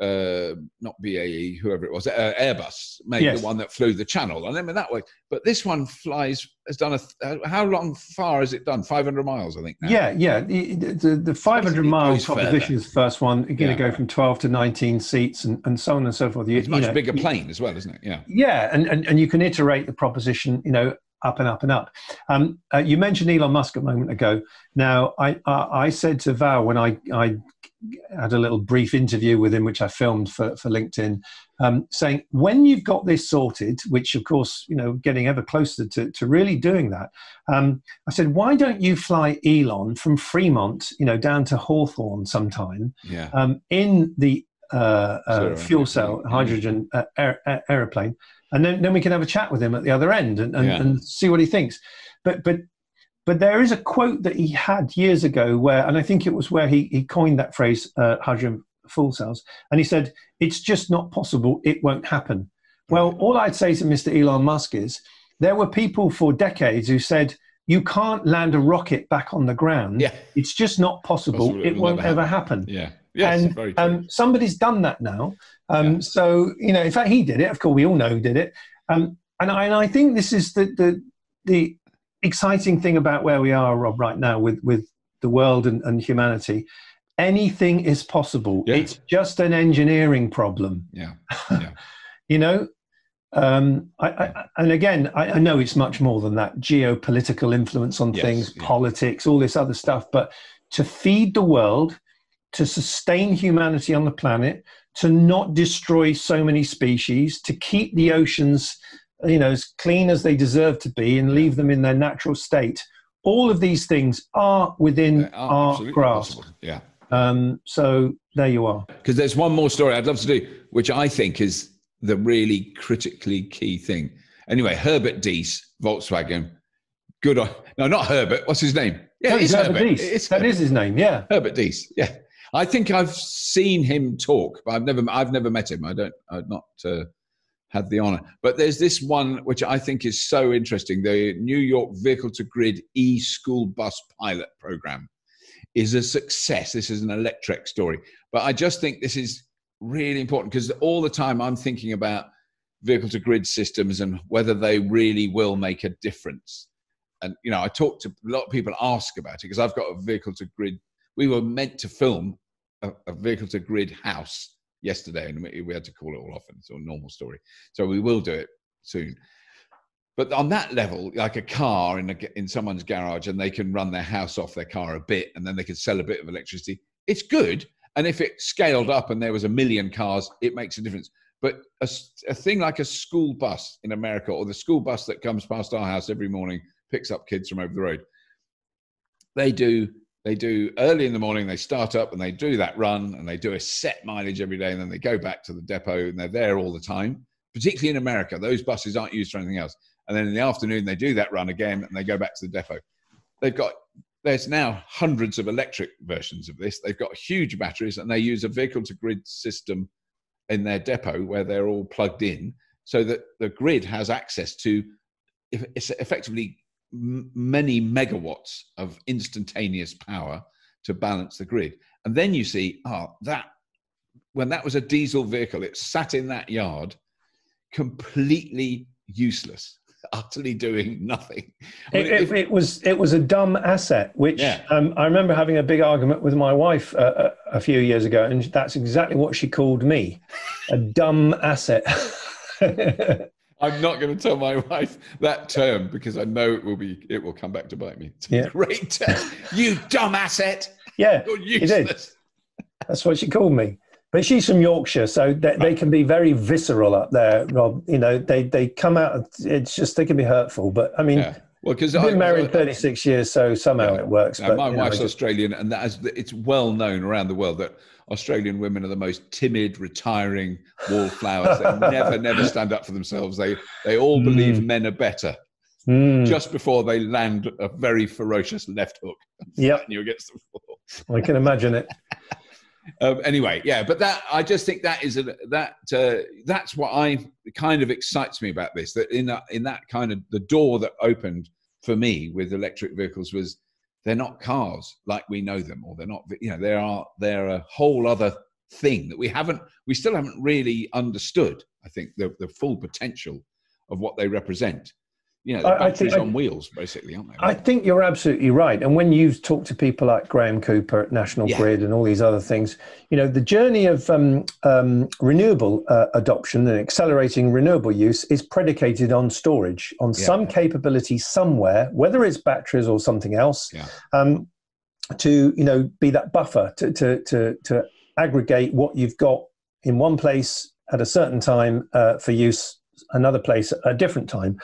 uh, not BAE, whoever it was, uh, Airbus made yes. the one that flew the channel, and then that way. But this one flies has done a. Uh, how long far has it done? Five hundred miles, I think. Now. Yeah, yeah. The the, the five hundred mile proposition is the first one. You're going to go from twelve to nineteen seats, and, and so on and so forth. You, it's much know, bigger plane as well, isn't it? Yeah. Yeah, and, and and you can iterate the proposition. You know, up and up and up. Um, uh, you mentioned Elon Musk a moment ago. Now, I, I, I said to Val when I, I had a little brief interview with him, which I filmed for, for LinkedIn, um, saying, when you've got this sorted, which of course, you know, getting ever closer to, to really doing that, um, I said, why don't you fly Elon from Fremont, you know, down to Hawthorne sometime yeah. um, in the uh, uh, fuel cell hydrogen uh, aer- aeroplane and then, then we can have a chat with him at the other end and, and, yeah. and see what he thinks. But but but there is a quote that he had years ago where, and I think it was where he, he coined that phrase, uh, hydrogen fool cells, and he said, "It's just not possible. It won't happen." Well, all I'd say to Mr. Elon Musk is, there were people for decades who said, "You can't land a rocket back on the ground. Yeah. It's just not possible. possible it, won't ever happen." happen. Yeah. Yes, and um, somebody's done that now. Um, yeah. So you know, in fact, he did it. Of course, we all know who did it. Um, and, I, and I think this is the, the the exciting thing about where we are, Rob, right now with with the world and, and humanity. Anything is possible. Yeah. It's just an engineering problem. Yeah. yeah. you know, um, I, I, and again, I, I, know it's much more than that geopolitical influence on yes, things, yeah. politics, all this other stuff. But to feed the world, to sustain humanity on the planet, to not destroy so many species, to keep the oceans, you know, as clean as they deserve to be and leave them in their natural state. All of these things are within are our grasp. Possible. Yeah. Um, so there you are. Because there's one more story I'd love to do, which I think is the really critically key thing. Anyway, Herbert Diess, Volkswagen. Good on. No, not Herbert. What's his name? Yeah, no, it's Herbert. Herbert. It's that Herbert. is his name. Yeah. Herbert Diess. Yeah. I think I've seen him talk, but I've never I've never met him. I don't I've not uh, had the honor. But there's this one which I think is so interesting. The New York Vehicle to Grid e school bus pilot program is a success. This is an electric story, but I just think this is really important because all the time I'm thinking about vehicle to grid systems and whether they really will make a difference. And you know, I talk to a lot of people ask about it because I've got a vehicle to grid we were meant to film a, a vehicle to grid house yesterday, and we, we, had to call it all off. And it's a normal story. So we will do it soon. But on that level, like a car in a, in someone's garage, and they can run their house off their car a bit, and then they can sell a bit of electricity. It's good. And if it scaled up and there was a million cars, it makes a difference. But a, a thing like a school bus in America, or the school bus that comes past our house every morning, picks up kids from over the road, they do they do early in the morning they start up and they do that run and they do a set mileage every day and then they go back to the depot and they're there all the time particularly in america. Those buses aren't used for anything else. And then in the afternoon they do that run again and they go back to the depot. They've got there's now hundreds of electric versions of this. They've got huge batteries and they use a vehicle to grid system in their depot where they're all plugged in so that the grid has access to it's effectively many megawatts of instantaneous power to balance the grid. And then you see, ah, oh, that when that was a diesel vehicle, it sat in that yard completely useless utterly doing nothing. I mean, it, if, it, was it was a dumb asset, which yeah. um, I remember having a big argument with my wife uh, a, uh, a, few years ago, and that's exactly what she called me, a dumb asset. I'm not going to tell my wife that term because I know it will be it will come back to bite me. It's yeah. great term. you dumb asset. Yeah, You're useless. That's what she called me. But she's from Yorkshire, so they, they, can be very visceral up there, Rob. You know, they they come out. It's just they can be hurtful. But I mean, yeah. well, because I've been married thirty six years, so somehow yeah. it works. Now, but, my wife's know, Australian, and that is, it's well known around the world that Australian women are the most timid, retiring wallflowers. they never, never stand up for themselves. They they all believe mm. men are better. Mm. Just before they land a very ferocious left hook, yeah, you against the floor. I can imagine it. Um, anyway, yeah, but that I just think that is a, that uh, that's what I kind of excites me about this. That in that in that kind of the door that opened for me with electric vehicles was they're not cars like we know them, or they're not you know they are they're a whole other thing that we haven't we still haven't really understood. I think the the full potential of what they represent you know, the I, batteries I think, on wheels, basically, aren't they? I think you're absolutely right. And when you talk to people like Graham Cooper at National yeah. Grid and all these other things, you know, the journey of um, um, renewable uh, adoption and accelerating renewable use is predicated on storage, on yeah. some capability somewhere, whether it's batteries or something else, yeah. um, to you know be that buffer to, to to to aggregate what you've got in one place at a certain time uh, for use another place at a different time.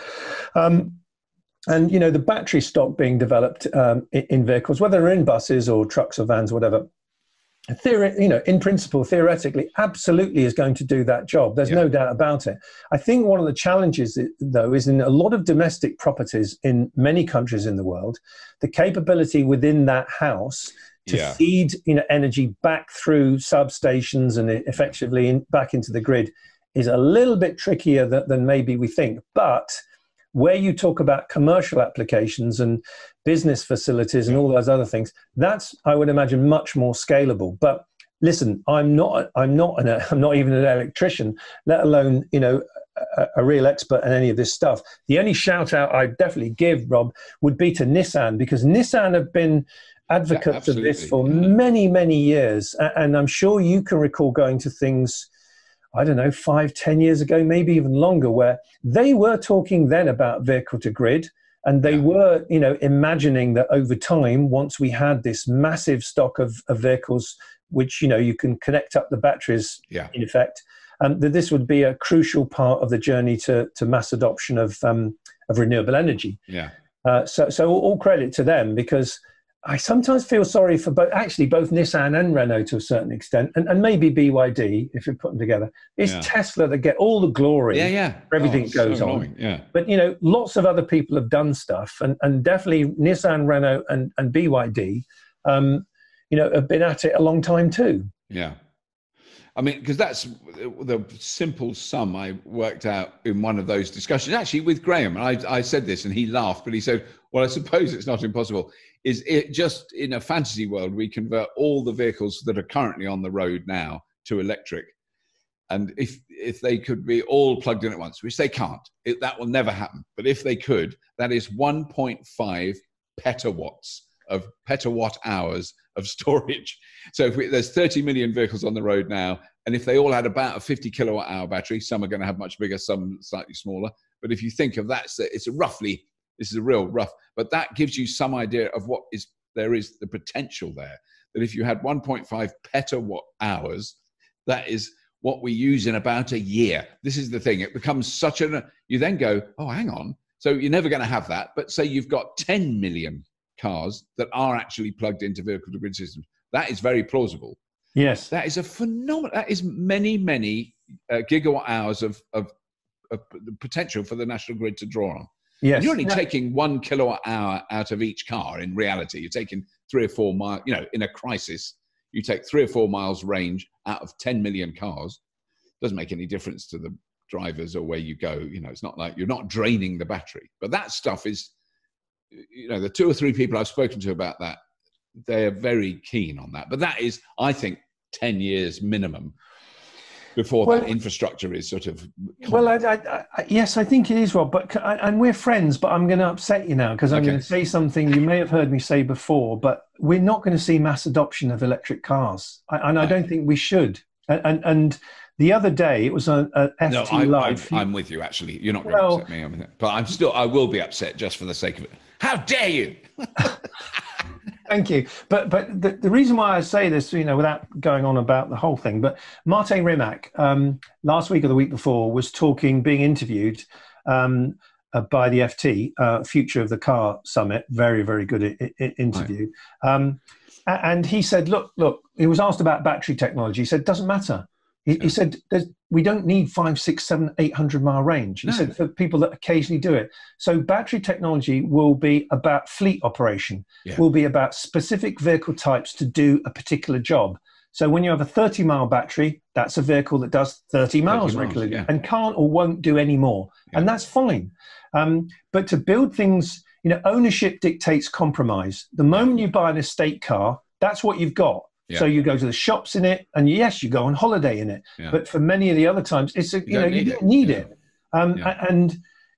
Um, and you know the battery stock being developed um, in, vehicles, whether they're in buses or trucks or vans, or whatever. Theory, you know, in principle, theoretically, absolutely is going to do that job. There's yeah. no doubt about it. I think one of the challenges, though, is in a lot of domestic properties in many countries in the world, the capability within that house to yeah. feed you know energy back through substations and effectively in, back into the grid is a little bit trickier than, than maybe we think. But where you talk about commercial applications and business facilities and all those other things, that's I would imagine much more scalable. But listen, I'm not I'm not an, I'm not even an electrician, let alone you know a, a, real expert in any of this stuff. The only shout out I'd definitely give Rob would be to Nissan because Nissan have been advocates yeah, of this for many many years, and I'm sure you can recall going to things I don't know, five, ten years ago, maybe even longer, where they were talking then about vehicle to grid. And they yeah. were, you know, imagining that over time, once we had this massive stock of, of vehicles, which, you know, you can connect up the batteries yeah. in effect, um, that this would be a crucial part of the journey to, to mass adoption of, um, of renewable energy. Yeah. Uh, so, so all credit to them because I sometimes feel sorry for both, actually, both Nissan and Renault to a certain extent, and, and maybe BYD if you put them together. It's yeah. Tesla that get all the glory. Yeah, yeah. everything oh, goes so on. Yeah. But you know, lots of other people have done stuff, and, and definitely Nissan, Renault, and, and BYD, um, you know, have been at it a long time too. Yeah. I mean, because that's the simple sum I worked out in one of those discussions, actually with Graham. And I, I said this and he laughed, but he said, Well, I suppose it's not impossible is it just in a fantasy world we convert all the vehicles that are currently on the road now to electric. And if if they could be all plugged in at once which they can't it, that will never happen. But if they could that is 1.5 petawatts of petawatt hours of storage. So if we, there's 30 million vehicles on the road now and if they all had about a 50 kilowatt hour battery some are going to have much bigger some slightly smaller. But if you think of that it's roughly this is a real rough, but that gives you some idea of what is there is the potential there. That if you had 1.5 petawatt hours, that is what we use in about a year. This is the thing. It becomes such an, you then go, oh, hang on. So you're never going to have that. But say you've got 10 million cars that are actually plugged into vehicle to grid systems. That is very plausible. Yes. That is a phenomenal, that is many, many uh, gigawatt hours of, of, of potential for the national grid to draw on. Yes. You're only taking one kilowatt hour out of each car in reality. You're taking three or four miles, you know, in a crisis, you take three or four miles range out of 10 million cars. Doesn't make any difference to the drivers or where you go. You know, it's not like you're not draining the battery. But that stuff is, you know, the two or three people I've spoken to about that, they are very keen on that. But that is, I think, 10 years minimum before well, that infrastructure is sort of. Well, I, I, I, yes, I think it is, Rob. But and we're friends. But I'm going to upset you now because I'm okay. going to say something you may have heard me say before. But we're not going to see mass adoption of electric cars, and I don't think we should. And and, and the other day it was a, a FT no, I, live. I, am with you. Actually, you're not going well, to upset me, but I'm still. I will be upset just for the sake of it. How dare you? Thank you. But but the, the reason why I say this, you know, without going on about the whole thing, but Martin Rimac um, last week or the week before was talking, being interviewed um, uh, by the FT, uh, Future of the Car Summit. Very very good I- I- interview. Right. Um, and he said, look, look. He was asked about battery technology. He said, doesn't matter. He, he said, "We don't need five, six, seven, eight hundred mile range." He no. said for people that occasionally do it. So battery technology will be about fleet operation. Yeah. Will be about specific vehicle types to do a particular job. So when you have a 30 mile battery, that's a vehicle that does 30 miles, 30 miles regularly yeah. and can't or won't do any more, yeah. and that's fine. Um, but to build things, you know, ownership dictates compromise. The moment you buy an estate car, that's what you've got. Yeah. So you go to the shops in it, and yes, you go on holiday in it. Yeah. But for many of the other times, it's a, you, you know you don't need it. Um, and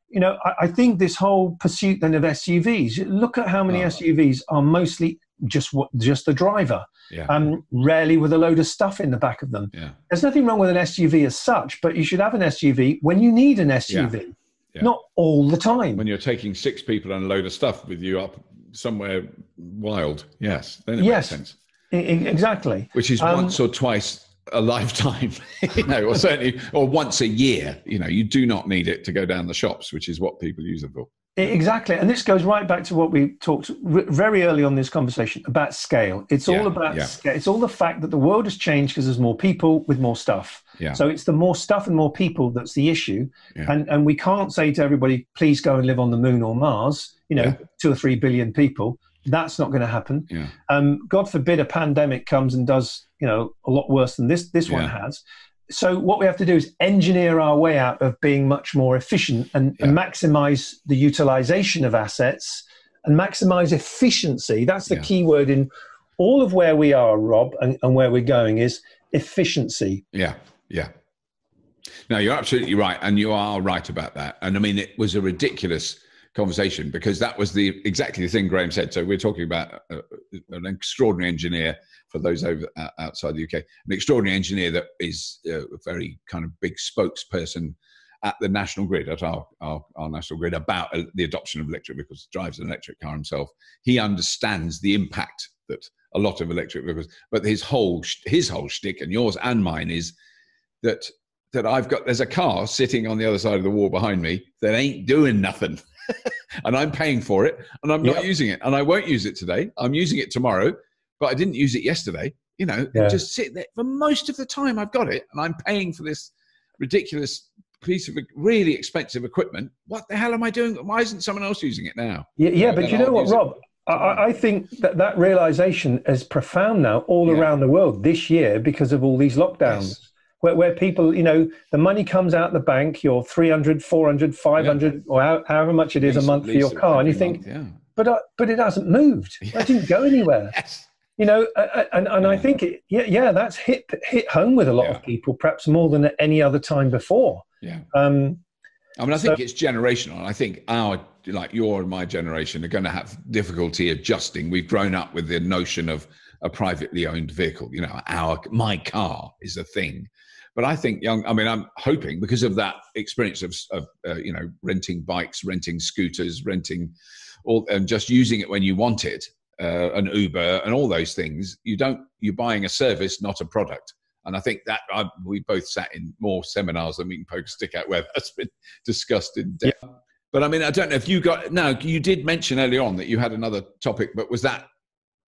you know, I, I, think this whole pursuit then of SUVs. Look at how many oh. SUVs are mostly just what just the driver. Yeah. Um, rarely with a load of stuff in the back of them. Yeah. There's nothing wrong with an SUV as such, but you should have an SUV when you need an SUV, yeah. not all the time. When you're taking six people and a load of stuff with you up somewhere wild, yes, then it yes. makes sense. Exactly. Which is um, once or twice a lifetime, you know, or certainly, or once a year. You know, you do not need it to go down the shops, which is what people use it for. Exactly. And this goes right back to what we talked very early on this conversation about scale. It's all about yeah. scale. It's all the fact that the world has changed because there's more people with more stuff. Yeah. So it's the more stuff and more people that's the issue. Yeah. And, and we can't say to everybody, please go and live on the moon or Mars, you know, two or three billion people. That's not going to happen. Yeah. Um, God forbid a pandemic comes and does you know a lot worse than this this yeah. one has. So what we have to do is engineer our way out of being much more efficient and, yeah. and maximize the utilization of assets and maximize efficiency. That's the key word in all of where we are, Rob, and, and where we're going is efficiency. Yeah, yeah. No, you're absolutely right, and you are right about that. And I mean, it was a ridiculous conversation because that was the exactly the thing Graham said. So we're talking about uh, an extraordinary engineer for those over uh, outside the UK, an extraordinary engineer that is uh, a very kind of big spokesperson at the national grid, at our, our, our national grid, about uh, the adoption of electric vehicles, drives an electric car himself. He understands the impact that a lot of electric vehicles, but his whole his whole shtick and yours and mine is that that I've got there's a car sitting on the other side of the wall behind me that ain't doing nothing. and I'm paying for it and I'm not yep. using it. And I won't use it today. I'm using it tomorrow, but I didn't use it yesterday. You know, yeah. just sit there for most of the time I've got it and I'm paying for this ridiculous piece of really expensive equipment. What the hell am I doing? Why isn't someone else using it now? Yeah, yeah but you know what, Rob? I, I, think that that realization is profound now all yeah. around the world this year because of all these lockdowns. Yes where, where people, you know, the money comes out the bank, your 300, 400, 500, yeah. or however much it is a month for your car. And you think, month, yeah. but, uh, but it hasn't moved. Yeah. It didn't go anywhere. yes. You know, and, and I think, it, yeah, yeah, that's hit, hit home with a lot of people, perhaps more than at any other time before. Yeah. Um, I mean, I think so, it's generational. I think our, like your and my generation, are going to have difficulty adjusting. We've grown up with the notion of a privately owned vehicle. You know, our my car is a thing, but I think young, I mean, I'm hoping because of that experience of, of uh, you know, renting bikes, renting scooters, renting all, and just using it when you want it, uh, an Uber and all those things. You don't, you're buying a service, not a product. And I think that I, we both sat in more seminars than we can poke a stick at where that's been discussed in depth. Yeah. But I mean, I don't know if you got, Now you did mention earlier on that you had another topic, but was that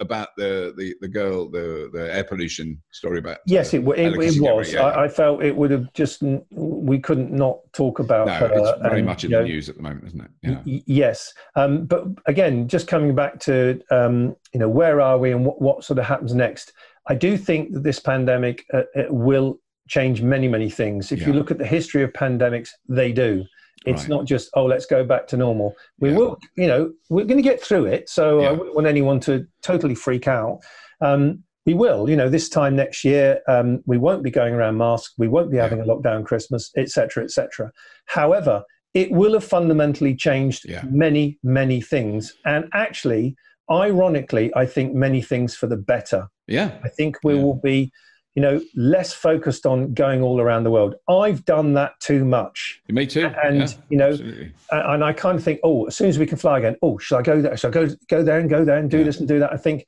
about the, the, the girl, the, the air pollution story about. Yes, it, it, it was. Yeah. I, I, felt it would have just, we couldn't not talk about no, her. It's very and, much in the know, news at the moment, isn't it? Yeah. Y- yes. Um, but again, just coming back to, um, you know, where are we and what, what sort of happens next? I do think that this pandemic uh, will change many many things. If yeah. you look at the history of pandemics, they do. It's right. not just oh let's go back to normal. We yeah. will, you know, we're going to get through it. So yeah. I wouldn't want anyone to totally freak out. Um, we will, you know, this time next year, um, we won't be going around masked. We won't be having a lockdown Christmas, etc., etc. However, it will have fundamentally changed yeah. many, many things. And actually, ironically, I think many things for the better. Yeah. I think we yeah. will be you know, less focused on going all around the world. I've done that too much. Me too. And yeah, you know, absolutely. and I kind of think, oh, as soon as we can fly again, oh, should I go there? Should I go go there and go there and do yeah. this and do that? I think,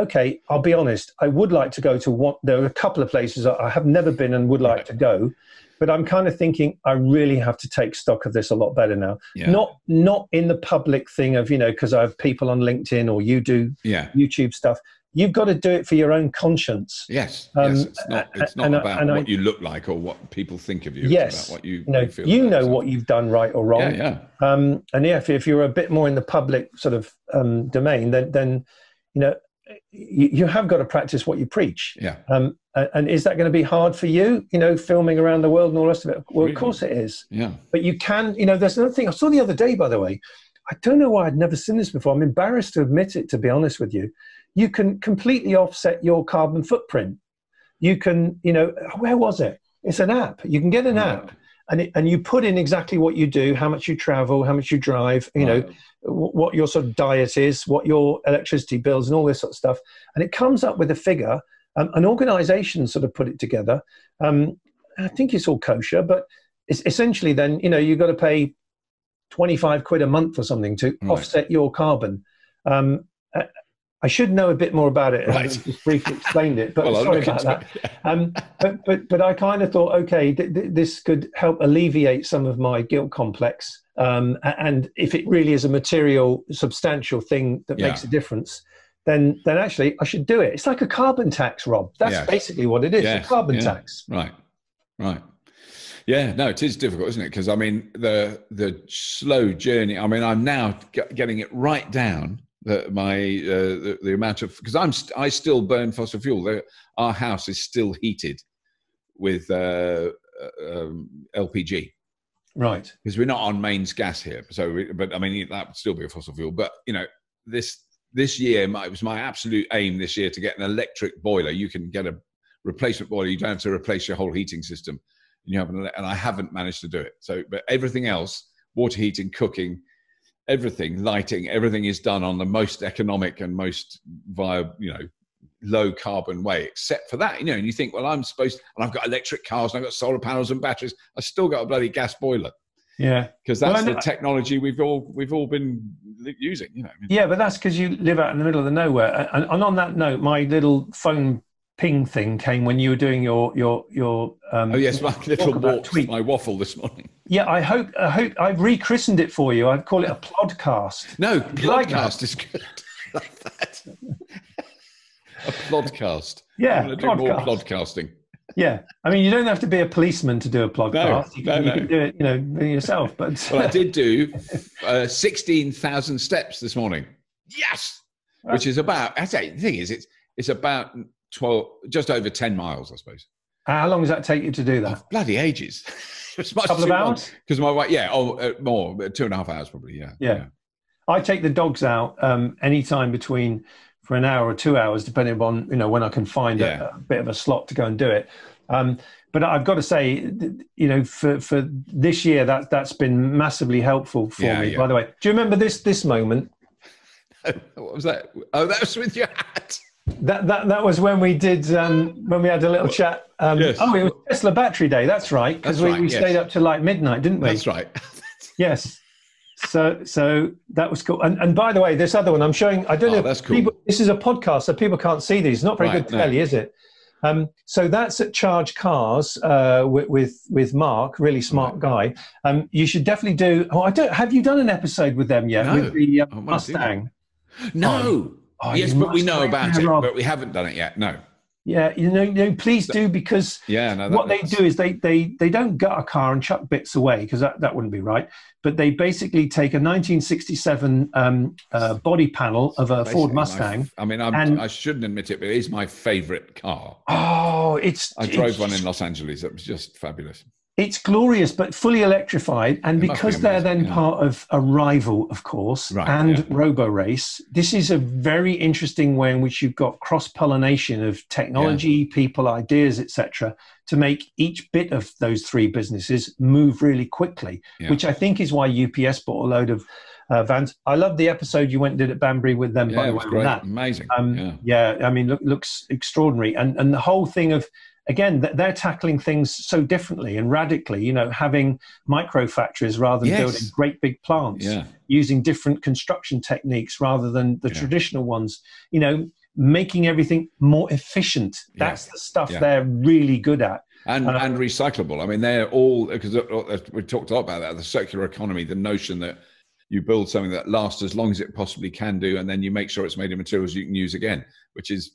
okay, I'll be honest. I would like to go to one. There are a couple of places I have never been and would like to go, but I'm kind of thinking I really have to take stock of this a lot better now. Not not in the public thing of you know because I have people on LinkedIn or you do yeah. YouTube stuff you've got to do it for your own conscience. Yes, um, yes. It's not, it's not about what I, you look like or what people think of you. Yes, it's about what you, you know. You, you know what you've done right or wrong. Yeah, yeah. Um, and yeah, if, if, you're a bit more in the public sort of um, domain, then then you know you, you, have got to practice what you preach. Yeah. Um, and, and is that going to be hard for you? You know, filming around the world and all the rest of it. Well, really? of course it is. Yeah. But you can. You know, there's another thing I saw the other day, by the way. I don't know why I'd never seen this before. I'm embarrassed to admit it, to be honest with you you can completely offset your carbon footprint. You can, you know, where was it? It's an app. You can get an app and, it, and you put in exactly what you do, how much you travel, how much you drive, you know, what your sort of diet is, what your electricity bills, and all this sort of stuff. And it comes up with a figure. Um, an organization sort of put it together. Um, I think it's all kosher, but it's essentially then, you know, you've got to pay 25 quid a month or something to right. offset your carbon. Um, I should know a bit more about it. Right. I just briefly explained it, but well, sorry about that. Um, but, but, but I kind of thought, okay, th- th- this could help alleviate some of my guilt complex. Um, and if it really is a material, substantial thing that yeah. makes a difference, then then actually I should do it. It's like a carbon tax, Rob. That's yes. basically what it is. Yes. A carbon yeah. tax. Right. Right. Yeah, no, it is difficult, isn't it? Because I mean, the the slow journey. I mean, I'm now getting it right down the, my uh, the, the, amount of because I'm st- I still burn fossil fuel. The, our house is still heated with uh, uh um, LPG. Right. Because we're not on mains gas here. So, we, but I mean that would still be a fossil fuel. But you know this this year my, it was my absolute aim this year to get an electric boiler. You can get a replacement boiler. You don't have to replace your whole heating system. And you have an, and I haven't managed to do it. So, but everything else, water heating, cooking everything, lighting, everything is done on the most economic and most via, you know, low carbon way, except for that, you know, and you think, well, I'm supposed, and I've got electric cars, and I've got solar panels and batteries. I still got a bloody gas boiler. Yeah, because that's well, the technology we've all we've all been using. You know. Yeah, but that's because you live out in the middle of the nowhere. And, and on that note, my little phone ping thing came when you were doing your your your. Um, oh yes, my little walk, my waffle this morning. Yeah, I hope I hope I've rechristened it for you. I'd call it a podcast. No, podcast is good. like that. a podcast. Yeah, I'm do more podcasting. Yeah, I mean, you don't have to be a policeman to do a podcast. No, you, can, no, you can do it, you know, yourself. But well, I did do uh, sixteen thousand steps this morning. Yes, which is about. I say the thing is, it's it's about 12, just over 10 miles, I suppose. How long does that take you to do that? Oh, bloody ages. it's much couple of hours? Because my wife, yeah, oh, uh, more, two and a half hours probably, yeah. Yeah. yeah. I take the dogs out um, anytime between for an hour or two hours, depending upon, you know, when I can find yeah. a, a, bit of a slot to go and do it. Um, but I've got to say, you know, for, for this year, that, that's been massively helpful for yeah, me, by the way. Do you remember this, this moment? what was that? Oh, that was with your hat. That, that that was when we did um, when we had a little chat. Um, yes. Oh, it was Tesla Battery Day. That's right, because we, right, we yes. stayed up to like midnight, didn't we? That's right. yes. So so that was cool. And and by the way, this other one I'm showing. I don't oh, know. That's cool. People, this is a podcast, so people can't see these. Not very right, good telly, no. is it? Um, so that's at Charge Cars uh, with, with, with Mark, really smart right. guy. Um, you should definitely do. Oh, I don't. Have you done an episode with them yet? No. With the uh, Mustang? No. Oh, yes, but we know about it, but we haven't done it yet. No. Yeah, you know, you know, please do because yeah, no, what they do is they they they don't gut a car and chuck bits away because that, that wouldn't be right. But they basically take a 1967 um, uh, body panel of a Ford Mustang. My, I mean, and, I shouldn't admit it, but it is my favorite car. Oh, it's. I drove it's, one in Los Angeles. It was just fabulous it's glorious, but fully electrified. And it because be they're then yeah. part of Arrival, of course, right, and yeah. Roborace, this is a very interesting way in which you've got cross pollination of technology, yeah. people, ideas, etc., to make each bit of those three businesses move really quickly. Which I think is why UPS bought a load of. Uh, vans. I love the episode you went and did at Banbury with them. by the way, great. that amazing. Um, yeah. I mean, look, looks extraordinary, and and the whole thing of again they're tackling things so differently and radically you know having micro factories rather than yes. building great big plants yeah. using different construction techniques rather than the yeah. traditional ones you know making everything more efficient that's yeah. the stuff they're really good at and um, and recyclable i mean they're all because uh, uh, we talked a lot about that the circular economy the notion that you build something that lasts as long as it possibly can do and then you make sure it's made of materials you can use again which is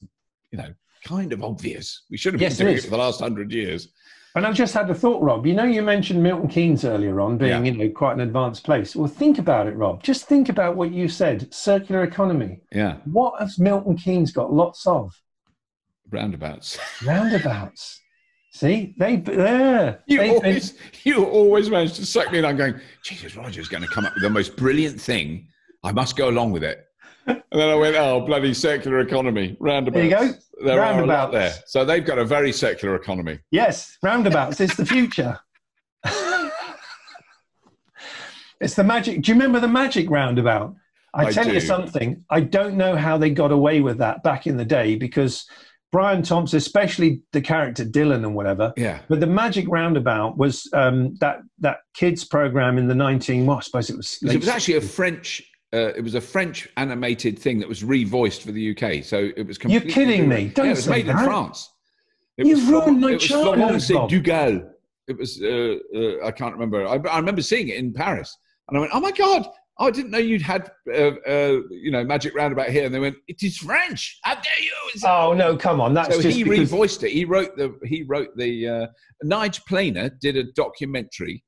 you know kind of obvious. We should have yes, been doing it, it, for the last hundred years. And I've just had a thought, Rob. You know, you mentioned Milton Keynes earlier on being, yeah. you know, quite an advanced place. Well, think about it, Rob. Just think about what you said: circular economy. Yeah. What has Milton Keynes got lots of? Roundabouts. Roundabouts. See, they there. You always, been... you always manage to suck me in. I'm going. Jesus, Roger's going to come up with the most brilliant thing. I must go along with it. And then I went, oh, bloody circular economy, roundabouts. There you go. There roundabouts. there. So they've got a very circular economy. Yes, roundabouts is the future. it's the magic. Do you remember the magic roundabout? I, I tell do. you something. I don't know how they got away with that back in the day because Brian Thompson, especially the character Dylan and whatever. Yeah. But the Magic Roundabout was um, that that kids program in the nineteen. Well, I suppose it was. It was actually a French uh, it was a French animated thing that was revoiced for the UK. So it was completely. You're kidding me. Don't yeah, it was made that. in France. It You've ruined my childhood. It was Florence Dougal. It was, uh, uh, I can't remember. I, I, remember seeing it in Paris. And I went, oh my God, oh, I didn't know you'd had, uh, uh, you know, Magic Roundabout here. And they went, it is French. How dare you? It's oh, no, come on. That's so he because... revoiced it. He wrote the, he wrote the, uh, Nige Planer did a documentary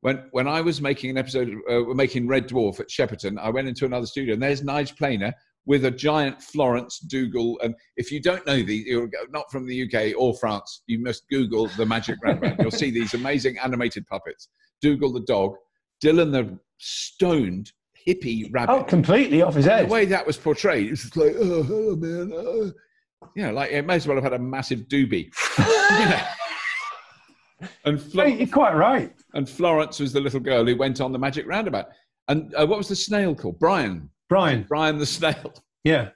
when when I was making an episode, uh, we're making Red Dwarf at Shepperton. I went into another studio, and there's Nige Planer with a giant Florence Dougal. And if you don't know these, you're not from the UK or France, you must Google the Magic Roundabout. You'll see these amazing animated puppets. Dougal the dog, Dylan the stoned hippie rabbit. Oh, completely off his head. The way that was portrayed, it was like, oh, hello, man. Oh. Yeah, like it may as well have had a massive doobie. And Flo- hey, you're quite right. And Florence was the little girl who went on the magic roundabout. And uh, what was the snail called? Brian. Brian. Brian the snail. Yeah.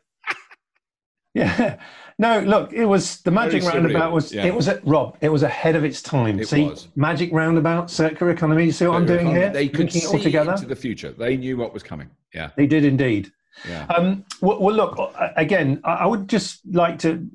yeah. No, look, it was the magic Very roundabout surreal. was yeah. it was a, Rob. It was ahead of its time. It see, was. magic roundabout, circular economy. You see what circular I'm doing economy. here? They could see it all together. into the future. They knew what was coming. Yeah, they did indeed. Yeah. Um, well, well, look again. I would just like to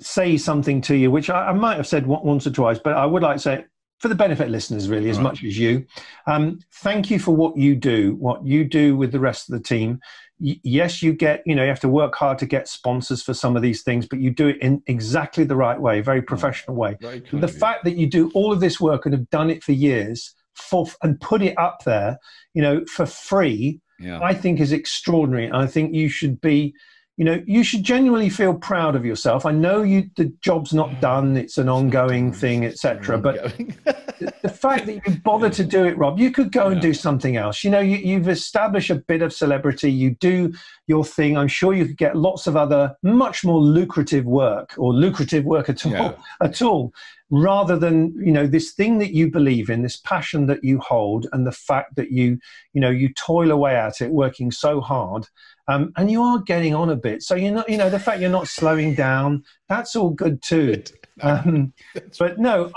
say something to you, which I, I, might have said once or twice, but I would like to say for the benefit of listeners, really, as right. much as you. Um, thank you for what you do, what you do with the rest of the team. Y- yes, you get, you know, you have to work hard to get sponsors for some of these things, but you do it in exactly the right way, very professional way. the fact that you do all of this work and have done it for years for and put it up there, you know, for free, yeah. I think is extraordinary. I think you should be you know you should genuinely feel proud of yourself. I know you the job's not done it's an ongoing thing etc but the fact that you bother to do it rob you could go and do something else. You know you, you've established a bit of celebrity you do your thing. I'm sure you could get lots of other much more lucrative work or lucrative work at all yeah. at all rather than you know this thing that you believe in this passion that you hold and the fact that you you know you toil away at it working so hard um, and you are getting on a bit. So you're not, you know, the fact you're not slowing down, that's all good too. Um, but no,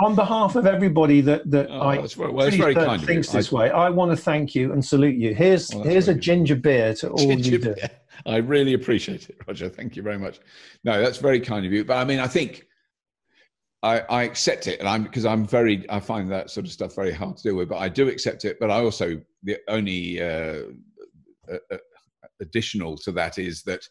on behalf of everybody that that oh, I well, well, very kind thinks this I, way, I want to thank you and salute you. Here's well, here's a ginger beer to all ginger you do. Beer. I really appreciate it, Roger. Thank you very much. No, that's very kind of you. But I mean, I think I, I accept it, and I'm because I'm very I find that sort of stuff very hard to deal with. But I do accept it. But I also the only uh, uh, uh additional to that is that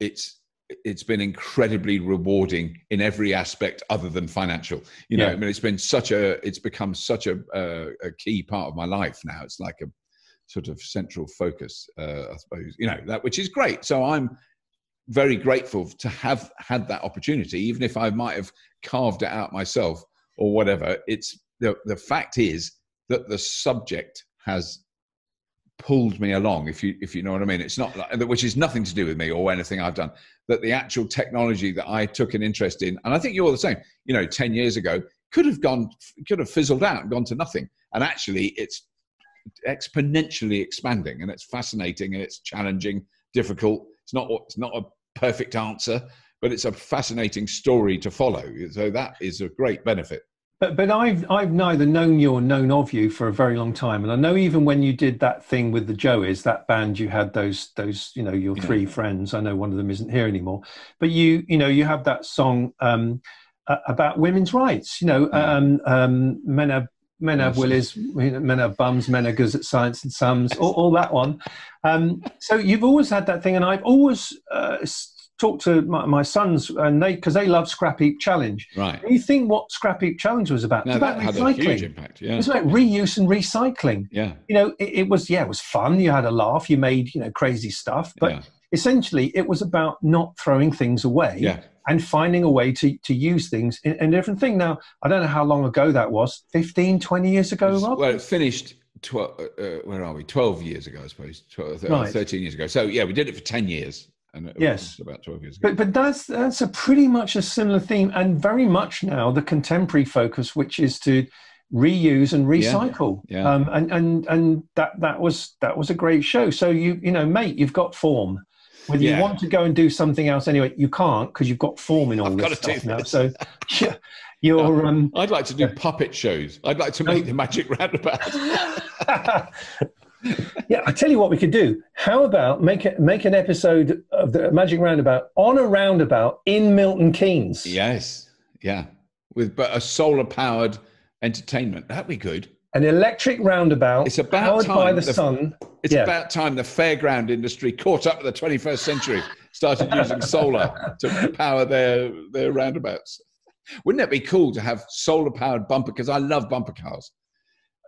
it's it's been incredibly rewarding in every aspect other than financial. You know, yeah. I mean, it's been such a, it's become such a, a, a, key part of my life now. It's like a sort of central focus, uh, I suppose. You know that, which is great. So I'm very grateful to have had that opportunity, even if I might have carved it out myself or whatever. It's the the fact is that the subject has pulled me along if you if you know what i mean. It's not like, which is nothing to do with me or anything i've done that the actual technology that i took an interest in and i think you're the same you know 10 years ago could have gone could have fizzled out and gone to nothing. And actually it's exponentially expanding and it's fascinating and it's challenging difficult. It's not it's not a perfect answer but it's a fascinating story to follow. So that is a great benefit but but I've I've neither known you or known of you for a very long time, and I know even when you did that thing with the Joeys, that band, you had those those you know your three yeah. friends. I know one of them isn't here anymore, but you you know you have that song um, uh, about women's rights. You know, yeah. um, um, men are men have willies, men have bums, men are good at science and sums, all, all that one. Um, so you've always had that thing, and I've always uh, talk to my, my, sons and they because they love Scrap Heap Challenge. Right. you think what Scrap Heap Challenge was about? No, it's about recycling. Had a huge impact. Yeah. It's about reuse and recycling. Yeah. You know, it, it, was yeah, it was fun. You had a laugh. You made you know crazy stuff, but yeah. essentially it was about not throwing things away. Yeah. And finding a way to, to use things in, in a different thing. Now, I don't know how long ago that was 15, 20 years ago, Rob? Well, it finished 12, uh, uh, where are we? 12 years ago, I suppose, 12, right. 13 years ago. So, yeah, we did it for 10 years and yes, about twelve years ago. But but that's that's a pretty much a similar theme, and very much now the contemporary focus, which is to reuse and recycle. Yeah, yeah. Um, and and and that that was that was a great show. So you you know, mate, you've got form. Whether yeah. you want to go and do something else anyway, you can't because you've got form in all I've this stuff now. So yeah, you're. Um, I'd like to do puppet shows. I'd like to make the magic roundabout. yeah, I tell you what we could do. How about make it make an episode of the Magic Roundabout on a roundabout in Milton Keynes? Yes, yeah, with but a solar powered entertainment. That'd be good. An electric roundabout. It's about time by the, the sun. It's yeah. about time the fairground industry caught up with the 21st century, started using solar to power their their roundabouts. Wouldn't it be cool to have solar powered bumper? Because I love bumper cars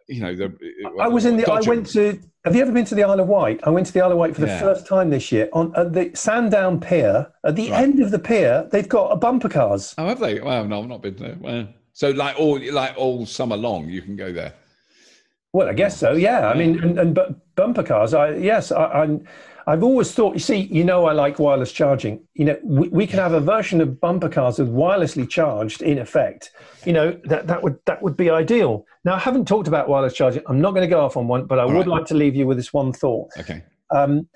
you know, the, I was in the. Dodging. I went to. Have you ever been to the Isle of Wight? I went to the Isle of Wight for the yeah. first time this year on at the Sandown Pier. At the right. end of the pier, they've got a bumper cars. Oh, have they? Well, no, I've not been there. Well, so like all like all summer long, you can go there. Well, I guess so. Yeah. I mean, and, and but bumper cars. I yes, I, I'm. I've always thought, you see, you know, I like wireless charging. You know, we, we can have a version of bumper cars with wirelessly charged in effect. You know, that, that would that would be ideal. Now, I haven't talked about wireless charging. I'm not going to go off on one, but I All would right. like to leave you with this one thought. Okay. Um,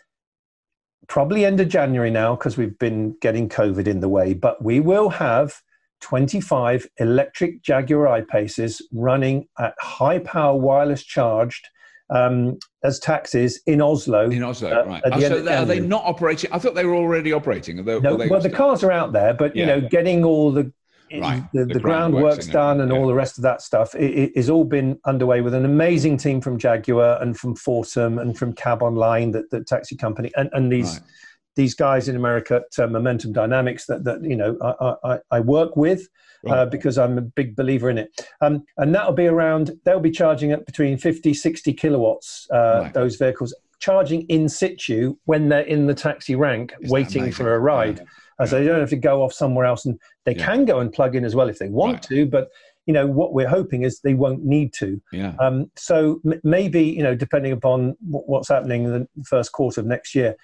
probably end of January now because we've been getting COVID in the way, but we will have 25 electric Jaguar I-Paces running at high power wireless charged um, as taxis in Oslo. In Oslo, uh, right. Oh, so are they not operating? I thought they were already operating. They, no, well, the cars are out there, but yeah. you know, getting all the right. the, the, the groundwork's done and yeah. all the rest of that stuff it, has all been underway with an amazing team from Jaguar and from Fortum and from Cabonline, the, the taxi company, and, and these. Right. These guys in America at uh, Momentum Dynamics that, that you know I, I, I work with, uh, because I'm a big believer in it. Um, and that'll be around, they'll be charging at between 50, 60 kilowatts, uh, right. those vehicles, charging in situ when they're in the taxi rank Isn't waiting for a ride. Yeah. Uh, so they don't have to go off somewhere else. And they yeah. can go and plug in as well if they want right. to, but you know what we're hoping is they won't need to yeah. Um, so m- maybe you know depending upon w- what's happening in the first quarter of next year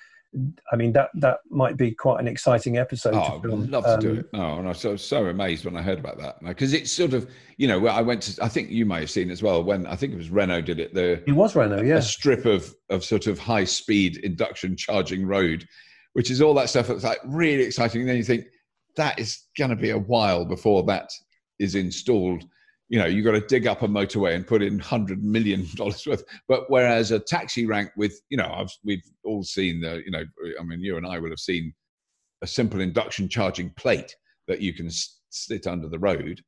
I mean that that might be quite an exciting episode. Oh, to I'd love um, to do um, it. Oh, and I was so, so amazed when I heard about that because it's sort of you know I went to I think you may have seen as well when I think it was Renault did it. The it was Renault, yeah, a strip of of sort of high speed induction charging road, which is all that stuff that's like really exciting. And then you think that is going to be a while before that is installed you know, you've got to dig up a motorway and put in hundred million dollars worth. But whereas a taxi rank with, you know, I've, we've all seen the, you know, I mean, you and I will have seen a simple induction charging plate that you can sit under the road.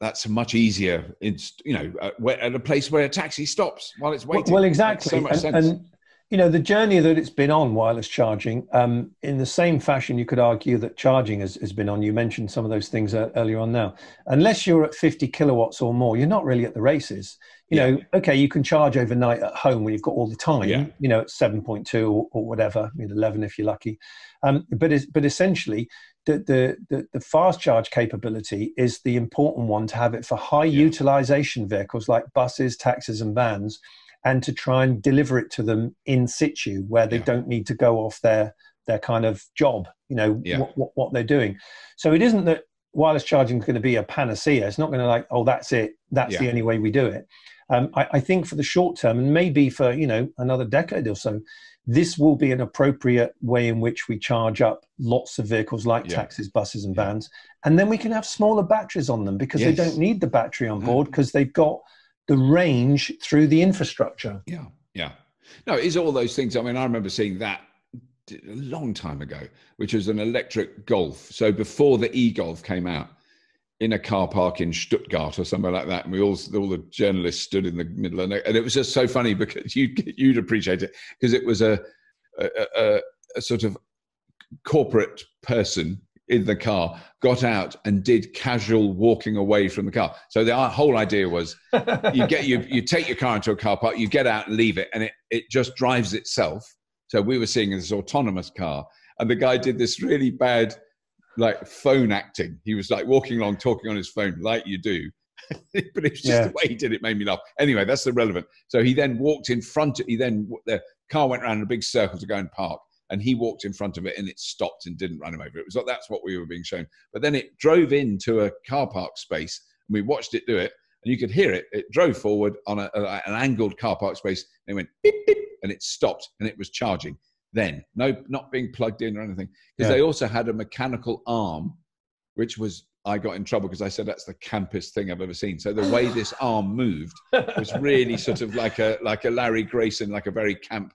That's a much easier, in, you know, uh, at, at, a place where a taxi stops while it's waiting. Well, exactly. So much and, sense. And, you know the journey that it's been on wireless charging um, in the same fashion you could argue that charging has, has been on you mentioned some of those things earlier on now unless you're at 50 kilowatts or more you're not really at the races you yeah. know okay you can charge overnight at home when you've got all the time yeah. you know at 7.2 or, or whatever I mean, 11 if you're lucky um, but but essentially the, the, the, the, fast charge capability is the important one to have it for high yeah. utilization vehicles like buses taxis and vans and to try and deliver it to them in situ where they yeah. don't need to go off their their kind of job you know yeah. what, what, what, they're doing so it isn't that wireless charging is going to be a panacea it's not going to like oh that's it that's yeah. the only way we do it um, I, I, think for the short term and maybe for you know another decade or so this will be an appropriate way in which we charge up lots of vehicles like taxis buses and vans and then we can have smaller batteries on them because yes. they don't need the battery on board because they've got the range through the infrastructure. Yeah, yeah. No, it's all those things. I mean, I remember seeing that a long time ago, which was an electric golf. So before the e-golf came out, in a car park in Stuttgart or somewhere like that, and we all all the journalists stood in the middle, and, and it was just so funny because you you'd appreciate it because it was a a, a a, sort of corporate person in the car, got out and did casual walking away from the car. So the whole idea was you get you you take your car into a car park, you get out and leave it, and it it just drives itself. So we were seeing this autonomous car, and the guy did this really bad like phone acting. He was like walking along, talking on his phone, like you do. but it's just yeah. the way he did it made me laugh. Anyway, that's irrelevant. So he then walked in front. Of, he then the car went around in a big circle to go and park and he walked in front of it and it stopped and didn't run him over. It was like that's what we were being shown. But then it drove into a car park space and we watched it do it and you could hear it. It drove forward on a, a, an angled car park space and it went beep, beep, and it stopped and it was charging. Then, no, not being plugged in or anything, because yeah. they also had a mechanical arm, which was I got in trouble because I said that's the campest thing I've ever seen. So the way this arm moved was really sort of like a like a Larry Grayson, like a very camp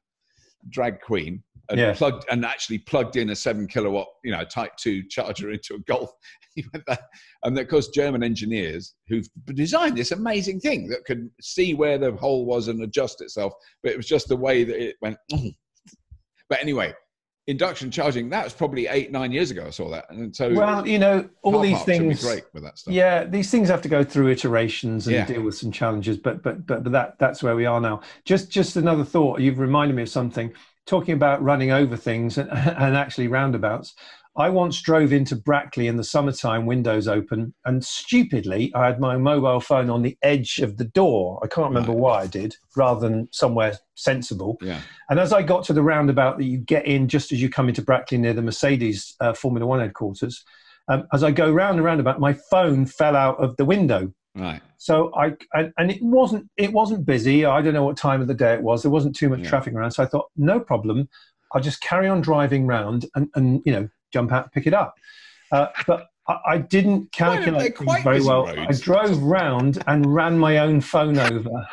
drag queen and yeah. plugged and actually plugged in a seven kilowatt, you know, type two charger into a Golf. and of course, German engineers who've designed this amazing thing that could see where the hole was and adjust itself, but it was just the way that it went. but anyway, induction charging that was probably eight nine years ago i saw that and so well you know all these things great with that stuff yeah these things have to go through iterations and yeah. deal with some challenges but but but but that that's where we are now just just another thought you've reminded me of something talking about running over things and, and actually roundabouts. I once drove into Brackley in the summertime, windows open, and stupidly, I had my mobile phone on the edge of the door. I can't remember right. why I did, rather than somewhere sensible. Yeah. And as I got to the roundabout that you get in just as you come into Brackley near the Mercedes uh, Formula One headquarters, um, as I go round and roundabout, my phone fell out of the window. Right. So I and, and, it wasn't it wasn't busy. I don't know what time of the day it was. There wasn't too much yeah. traffic around. So I thought, no problem. I'll just carry on driving round and, and you know jump out, pick it up. Uh, but I, I, didn't calculate very well. Roads. I drove round and ran my own phone over.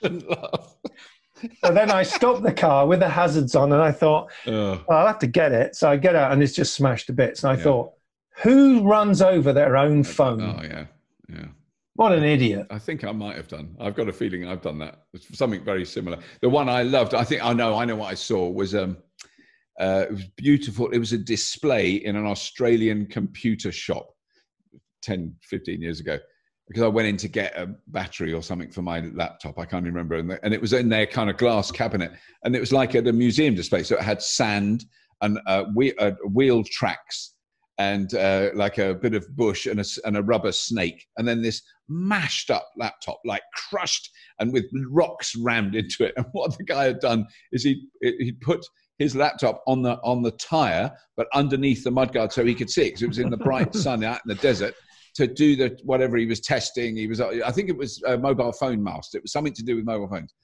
so then I stopped the car with the hazards on, and I thought, well, I'll have to get it. So I get out, and it's just smashed to bits. And I yeah. thought, who runs over their own phone? Oh yeah. Yeah. What an idiot. I think I might have done. I've got a feeling I've done that. It's something very similar. The one I loved, I think I know, I know what I saw was um uh, it was beautiful. It was a display in an Australian computer shop 10, 15 years ago because I went in to get a battery or something for my laptop. I can't remember. And, it was in their kind of glass cabinet. And it was like at a museum display. So it had sand and uh, wheel, uh, wheel tracks and uh, like a bit of bush and a, and a rubber snake, and then this mashed up laptop, like crushed and with rocks rammed into it. And what the guy had done is he he put his laptop on the on the tire, but underneath the mudguard so he could see it because it was in the bright sun out in the desert to do the whatever he was testing. He was I think it was a mobile phone mast. It was something to do with mobile phones.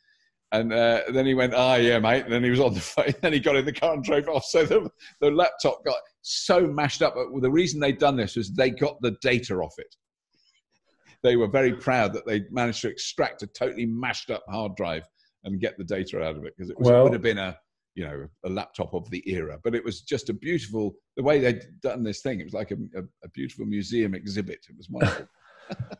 And uh, then he went, ah, yeah, mate. And then he was on the phone. Then he got in the car and drove off. So the, the laptop got so mashed up. But the reason they'd done this was they got the data off it. They were very proud that they managed to extract a totally mashed up hard drive and get the data out of it because it, well, it would have been a you know a laptop of the era but it was just a beautiful the way they'd done this thing it was like a, a, a beautiful museum exhibit it was wonderful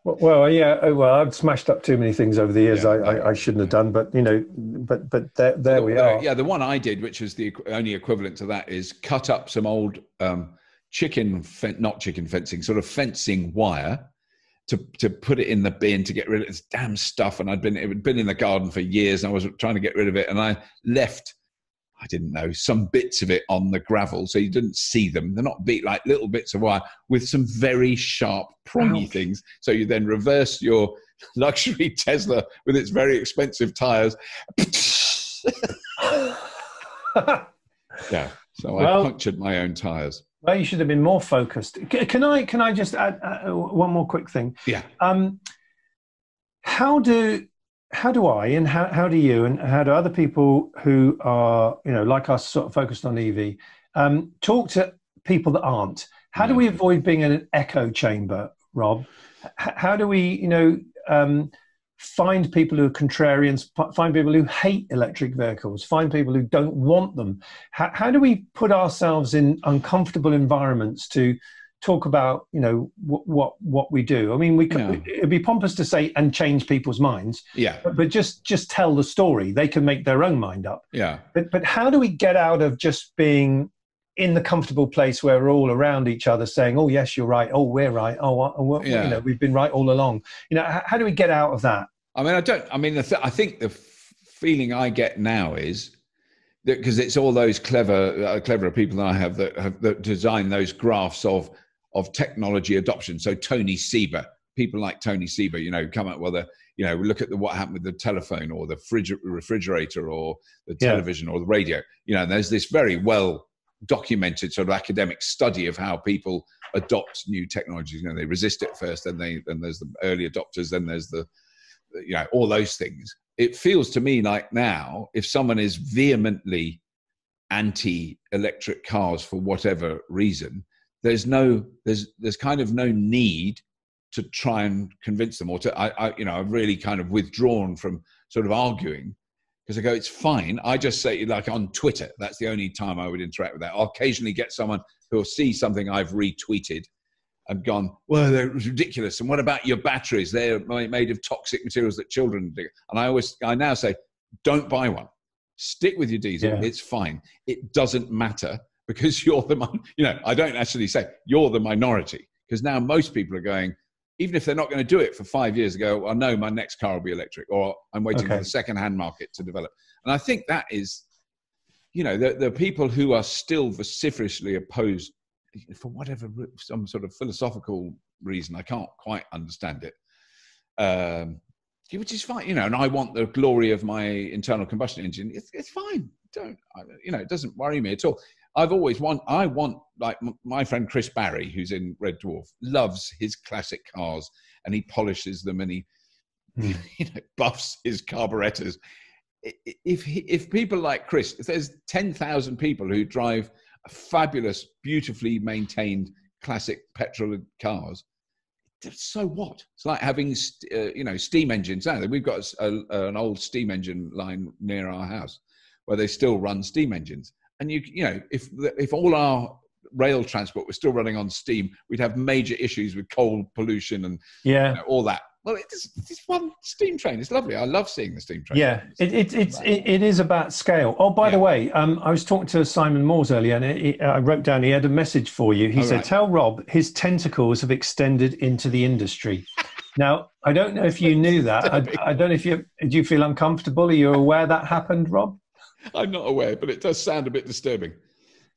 well, yeah. Oh, well, I've smashed up too many things over the years. Yeah, I, I, I, shouldn't have done, but you know, but but there, there we are. Yeah, the one I did, which is the only equivalent to that, is cut up some old um, chicken, not chicken fencing, sort of fencing wire to to put it in the bin to get rid of this damn stuff. And I'd been it had been in the garden for years, and I was trying to get rid of it, and I left. I didn't know some bits of it on the gravel, so you didn't see them. They're not beat like little bits of wire with some very sharp prongy things. So you then reverse your luxury Tesla with its very expensive tires. yeah, so I punctured my own tires. Well, you should have been more focused. Can I? Can I just add uh, one more quick thing? Yeah. Um, how do how do I and how, how do you and how do other people who are you know like us sort of focused on EV um, talk to people that aren't? How do we avoid being in an echo chamber, Rob? H- how do we you know um, find people who are contrarians, find people who hate electric vehicles, find people who don't want them. How, how do we put ourselves in uncomfortable environments to talk about, you know, what what, what we do? I mean, we could, it'd be pompous to say and change people's minds. Yeah. But, but just just tell the story. They can make their own mind up. Yeah. But but how do we get out of just being in the comfortable place where we're all around each other saying, "Oh yes, you're right. Oh, we're right. Oh, well, yeah. you know, we've been right all along." You know, how, do we get out of that? I mean, I don't. I mean, th- I think the f- feeling I get now is that because it's all those clever, uh, cleverer people that I have that have that design those graphs of of technology adoption. So Tony Seba, people like Tony Seba, you know, come up with a, you know, look at the, what happened with the telephone or the fridge, refrigerator or the television yeah. or the radio. You know, there's this very well documented sort of academic study of how people adopt new technologies. You know, they resist it first, then they then there's the early adopters, then there's the you know all those things. It feels to me like now, if someone is vehemently anti-electric cars for whatever reason, there's no there's there's kind of no need to try and convince them or to I, I you know I've really kind of withdrawn from sort of arguing because I go, it's fine. I just say, like on Twitter, that's the only time I would interact with that. I'll occasionally get someone who will see something I've retweeted and gone, well, they're ridiculous. And what about your batteries? They're made of toxic materials that children do. And I always, I now say, don't buy one. Stick with your diesel. Yeah. It's fine. It doesn't matter because you're the, you know, I don't actually say you're the minority because now most people are going, even if they're not going to do it for five years ago, I know my next car will be electric, or I'm waiting okay. for the second-hand market to develop. And I think that is, you know, the, the people who are still vociferously opposed for whatever some sort of philosophical reason. I can't quite understand it. Um, which is fine, you know. And I want the glory of my internal combustion engine. It's, it's fine. Don't you know? It doesn't worry me at all. I've always want. I want like my friend Chris Barrie, who's in Red Dwarf, loves his classic cars, and he polishes them and he, mm. you know, buffs his carburetors. If if people like Chris, if there's ten thousand people who drive fabulous, beautifully maintained classic petrol cars, so what? It's like having uh, you know steam engines. Now we've got a, a, an old steam engine line near our house where they still run steam engines and you you know if if all our rail transport was still running on steam, we'd have major issues with coal pollution and yeah you know, all that. Well, it's, it's one steam train. It's lovely. I love seeing the steam train. Yeah, it, it, it's it, it is about scale. Oh, by yeah. the way, um, I was talking to Simon Moores earlier, and it, I wrote down he had a message for you. He all said, right. "Tell Rob his tentacles have extended into the industry." now, I don't know if you knew that. I, I, don't know if you do. You feel uncomfortable? Are you aware that happened, Rob? I'm not aware, but it does sound a bit disturbing.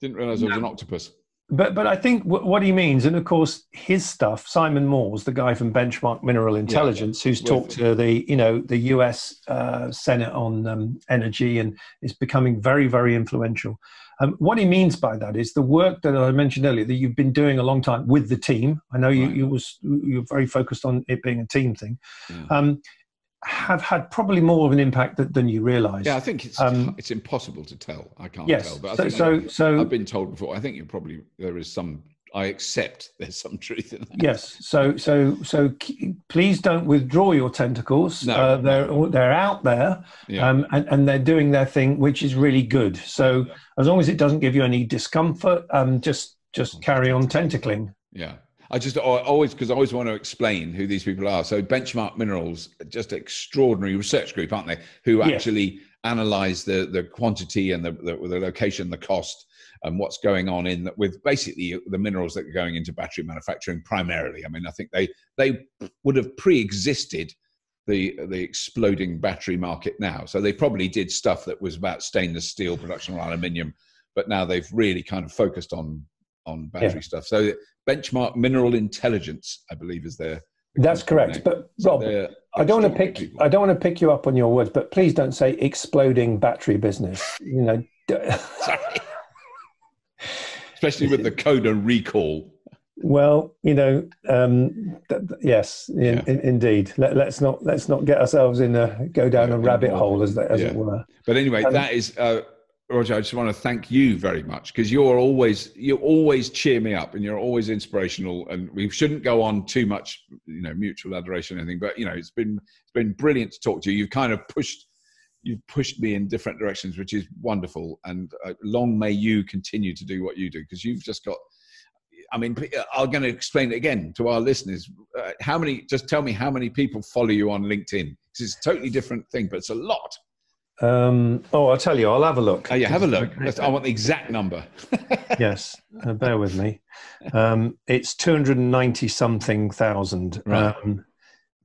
Didn't realise no. it was an octopus. But but I think w- what he means, and of course his stuff, Simon Moores, the guy from Benchmark Mineral Intelligence, yeah, yeah. who's Worth talked it. to the you know the U.S. Uh, Senate on um, energy and is becoming very very influential. Um, what he means by that is the work that I mentioned earlier that you've been doing a long time with the team. I know right. you you was you're very focused on it being a team thing. Yeah. Um, have had probably more of an impact than, than you realise. Yeah, I think it's um, it's impossible to tell. I can't yes, tell, but I so, think so, so I've been told before. I think you probably there is some. I accept there's some truth in that. Yes. So so so please don't withdraw your tentacles. No, uh, they're no. they're out there, yeah. um, and and they're doing their thing, which is really good. So yeah. as long as it doesn't give you any discomfort, um, just just carry on tentacling. Yeah. I just I always because I always want to explain who these people are. So Benchmark Minerals, just extraordinary research group, aren't they? Who actually analyze the the quantity and the, the, the location, the cost, and what's going on in with basically the minerals that are going into battery manufacturing primarily. I mean, I think they they would have pre-existed the the exploding battery market now. So they probably did stuff that was about stainless steel production or aluminium, but now they've really kind of focused on on battery yeah. stuff. So benchmark mineral intelligence, I believe, is their that's correct. But Rob, I don't want to pick people. I don't want to pick you up on your words, but please don't say exploding battery business. You know. Especially with the Kona recall. Well, you know, um, th- th- yes, in, yeah. in, indeed. Let, us not let's not get ourselves in a go down yeah, a rabbit hole, as, as yeah. it were. But anyway, um, that is uh, Roger. I just want to thank you very much because you're always you always cheer me up and you're always inspirational. And we shouldn't go on too much, you know, mutual adoration or anything. But you know, it's been it's been brilliant to talk to you. You've kind of pushed you've pushed me in different directions, which is wonderful. And uh, long may you continue to do what you do because you've just got I mean, uh, I'm going to explain it again to our listeners. Uh, how many? Just tell me how many people follow you on LinkedIn? Because it's a totally different thing, but it's a lot. Um, oh, I'll tell you. I'll have a look. Oh, yeah, have a look. I want the exact number. yes, uh, bear with me. Um, it's two hundred and ninety something thousand. Right. Um,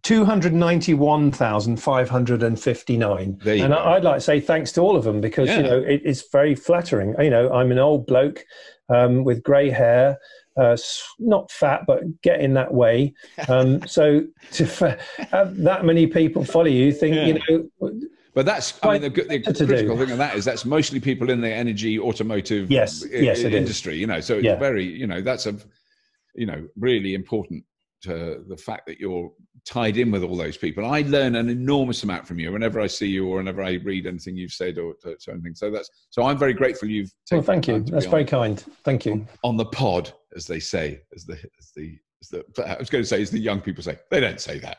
291,559. And go. I'd like to say thanks to all of them because, yeah. you know, it, it's very flattering. You know, I'm an old bloke um, with grey hair uh, not fat, but getting that way. Um, so to have that many people follow you, think yeah. you know. But that's I mean the, the critical thing of that is that's mostly people in the energy automotive yes, yes, industry. You know, so it's yeah. very you know that's a you know really important to the fact that you're tied in with all those people. I learn an enormous amount from you whenever I see you or whenever I read anything you've said or, or anything. So that's so I'm very grateful you've. Well, thank you. That's very kind. Thank you. On, on, the pod, as they say, as the as the as the I was going to say as the young people say, they don't say that.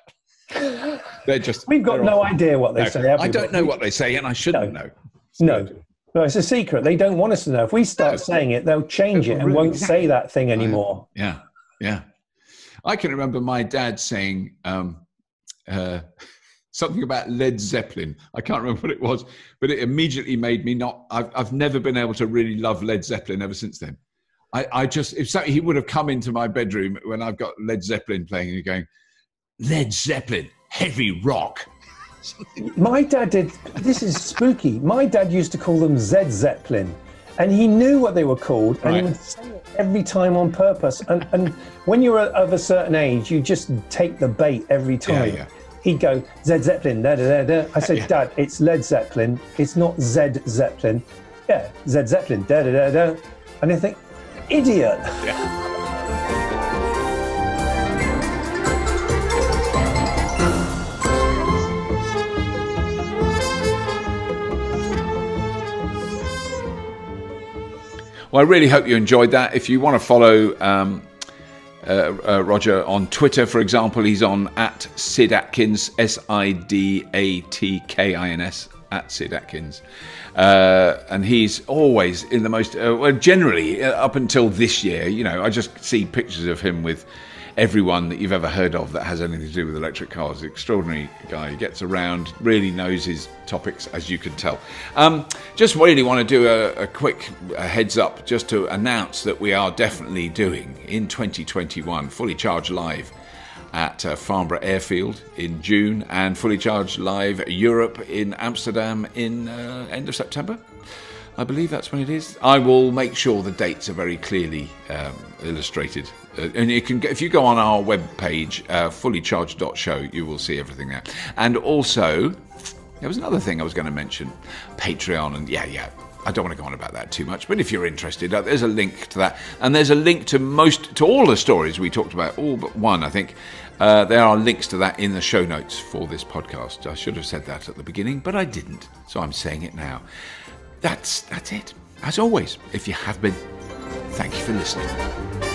They're just. We've got no idea what they no, say. I don't know what they say, and I shouldn't no. know. no. No, it's a secret. They don't want us to know. If we start no. saying it, they'll change it and really, won't exactly. say that thing anymore. Yeah, yeah. I can remember my dad saying um, uh, something about Led Zeppelin. I can't remember what it was, but it immediately made me not. I've, I've never been able to really love Led Zeppelin ever since then. I, I just, if so, he would have come into my bedroom when I've got Led Zeppelin playing and going, Led Zeppelin, heavy rock. my dad did, this is spooky. My dad used to call them Zed Zeppelin and he knew what they were called, and right. he would say it every time on purpose. And and when you're of a certain age, you just take the bait every time. Yeah, yeah. He'd go Zed Zeppelin, da da da da. I said, yeah. Dad, it's Led Zeppelin. It's not Zed Zeppelin. Yeah, Zed Zeppelin, da da da da. And I think, idiot. Well, I really hope you enjoyed that. If you want to follow um, uh, uh, Roger on Twitter, for example, he's on at Sid Atkins, S I D A T K I N S, at Sid Atkins. Uh, and he's always in the most, uh, well, generally, uh, up until this year, you know, I just see pictures of him with everyone that you've ever heard of that has anything to do with electric cars. Extraordinary guy. He gets around, really knows his topics, as you can tell. Um, just really want to do a, a quick a heads up just to announce that we are definitely doing in 2021 Fully Charged Live at uh, Farnborough Airfield in June and Fully Charged Live Europe in Amsterdam in uh, end of September. I believe that's when it is. I will make sure the dates are very clearly um, illustrated. Uh, and you can, if you go on our webpage, uh, fullycharged.show, you will see everything there. And also, there was another thing I was going to mention Patreon. And yeah, yeah, I don't want to go on about that too much, but if you're interested, uh, there's a link to that, and there's a link to most to all the stories we talked about, all but one, I think. Uh, there are links to that in the show notes for this podcast. I should have said that at the beginning, but I didn't, so I'm saying it now that's that's it. As always, if you have been, thank you for listening.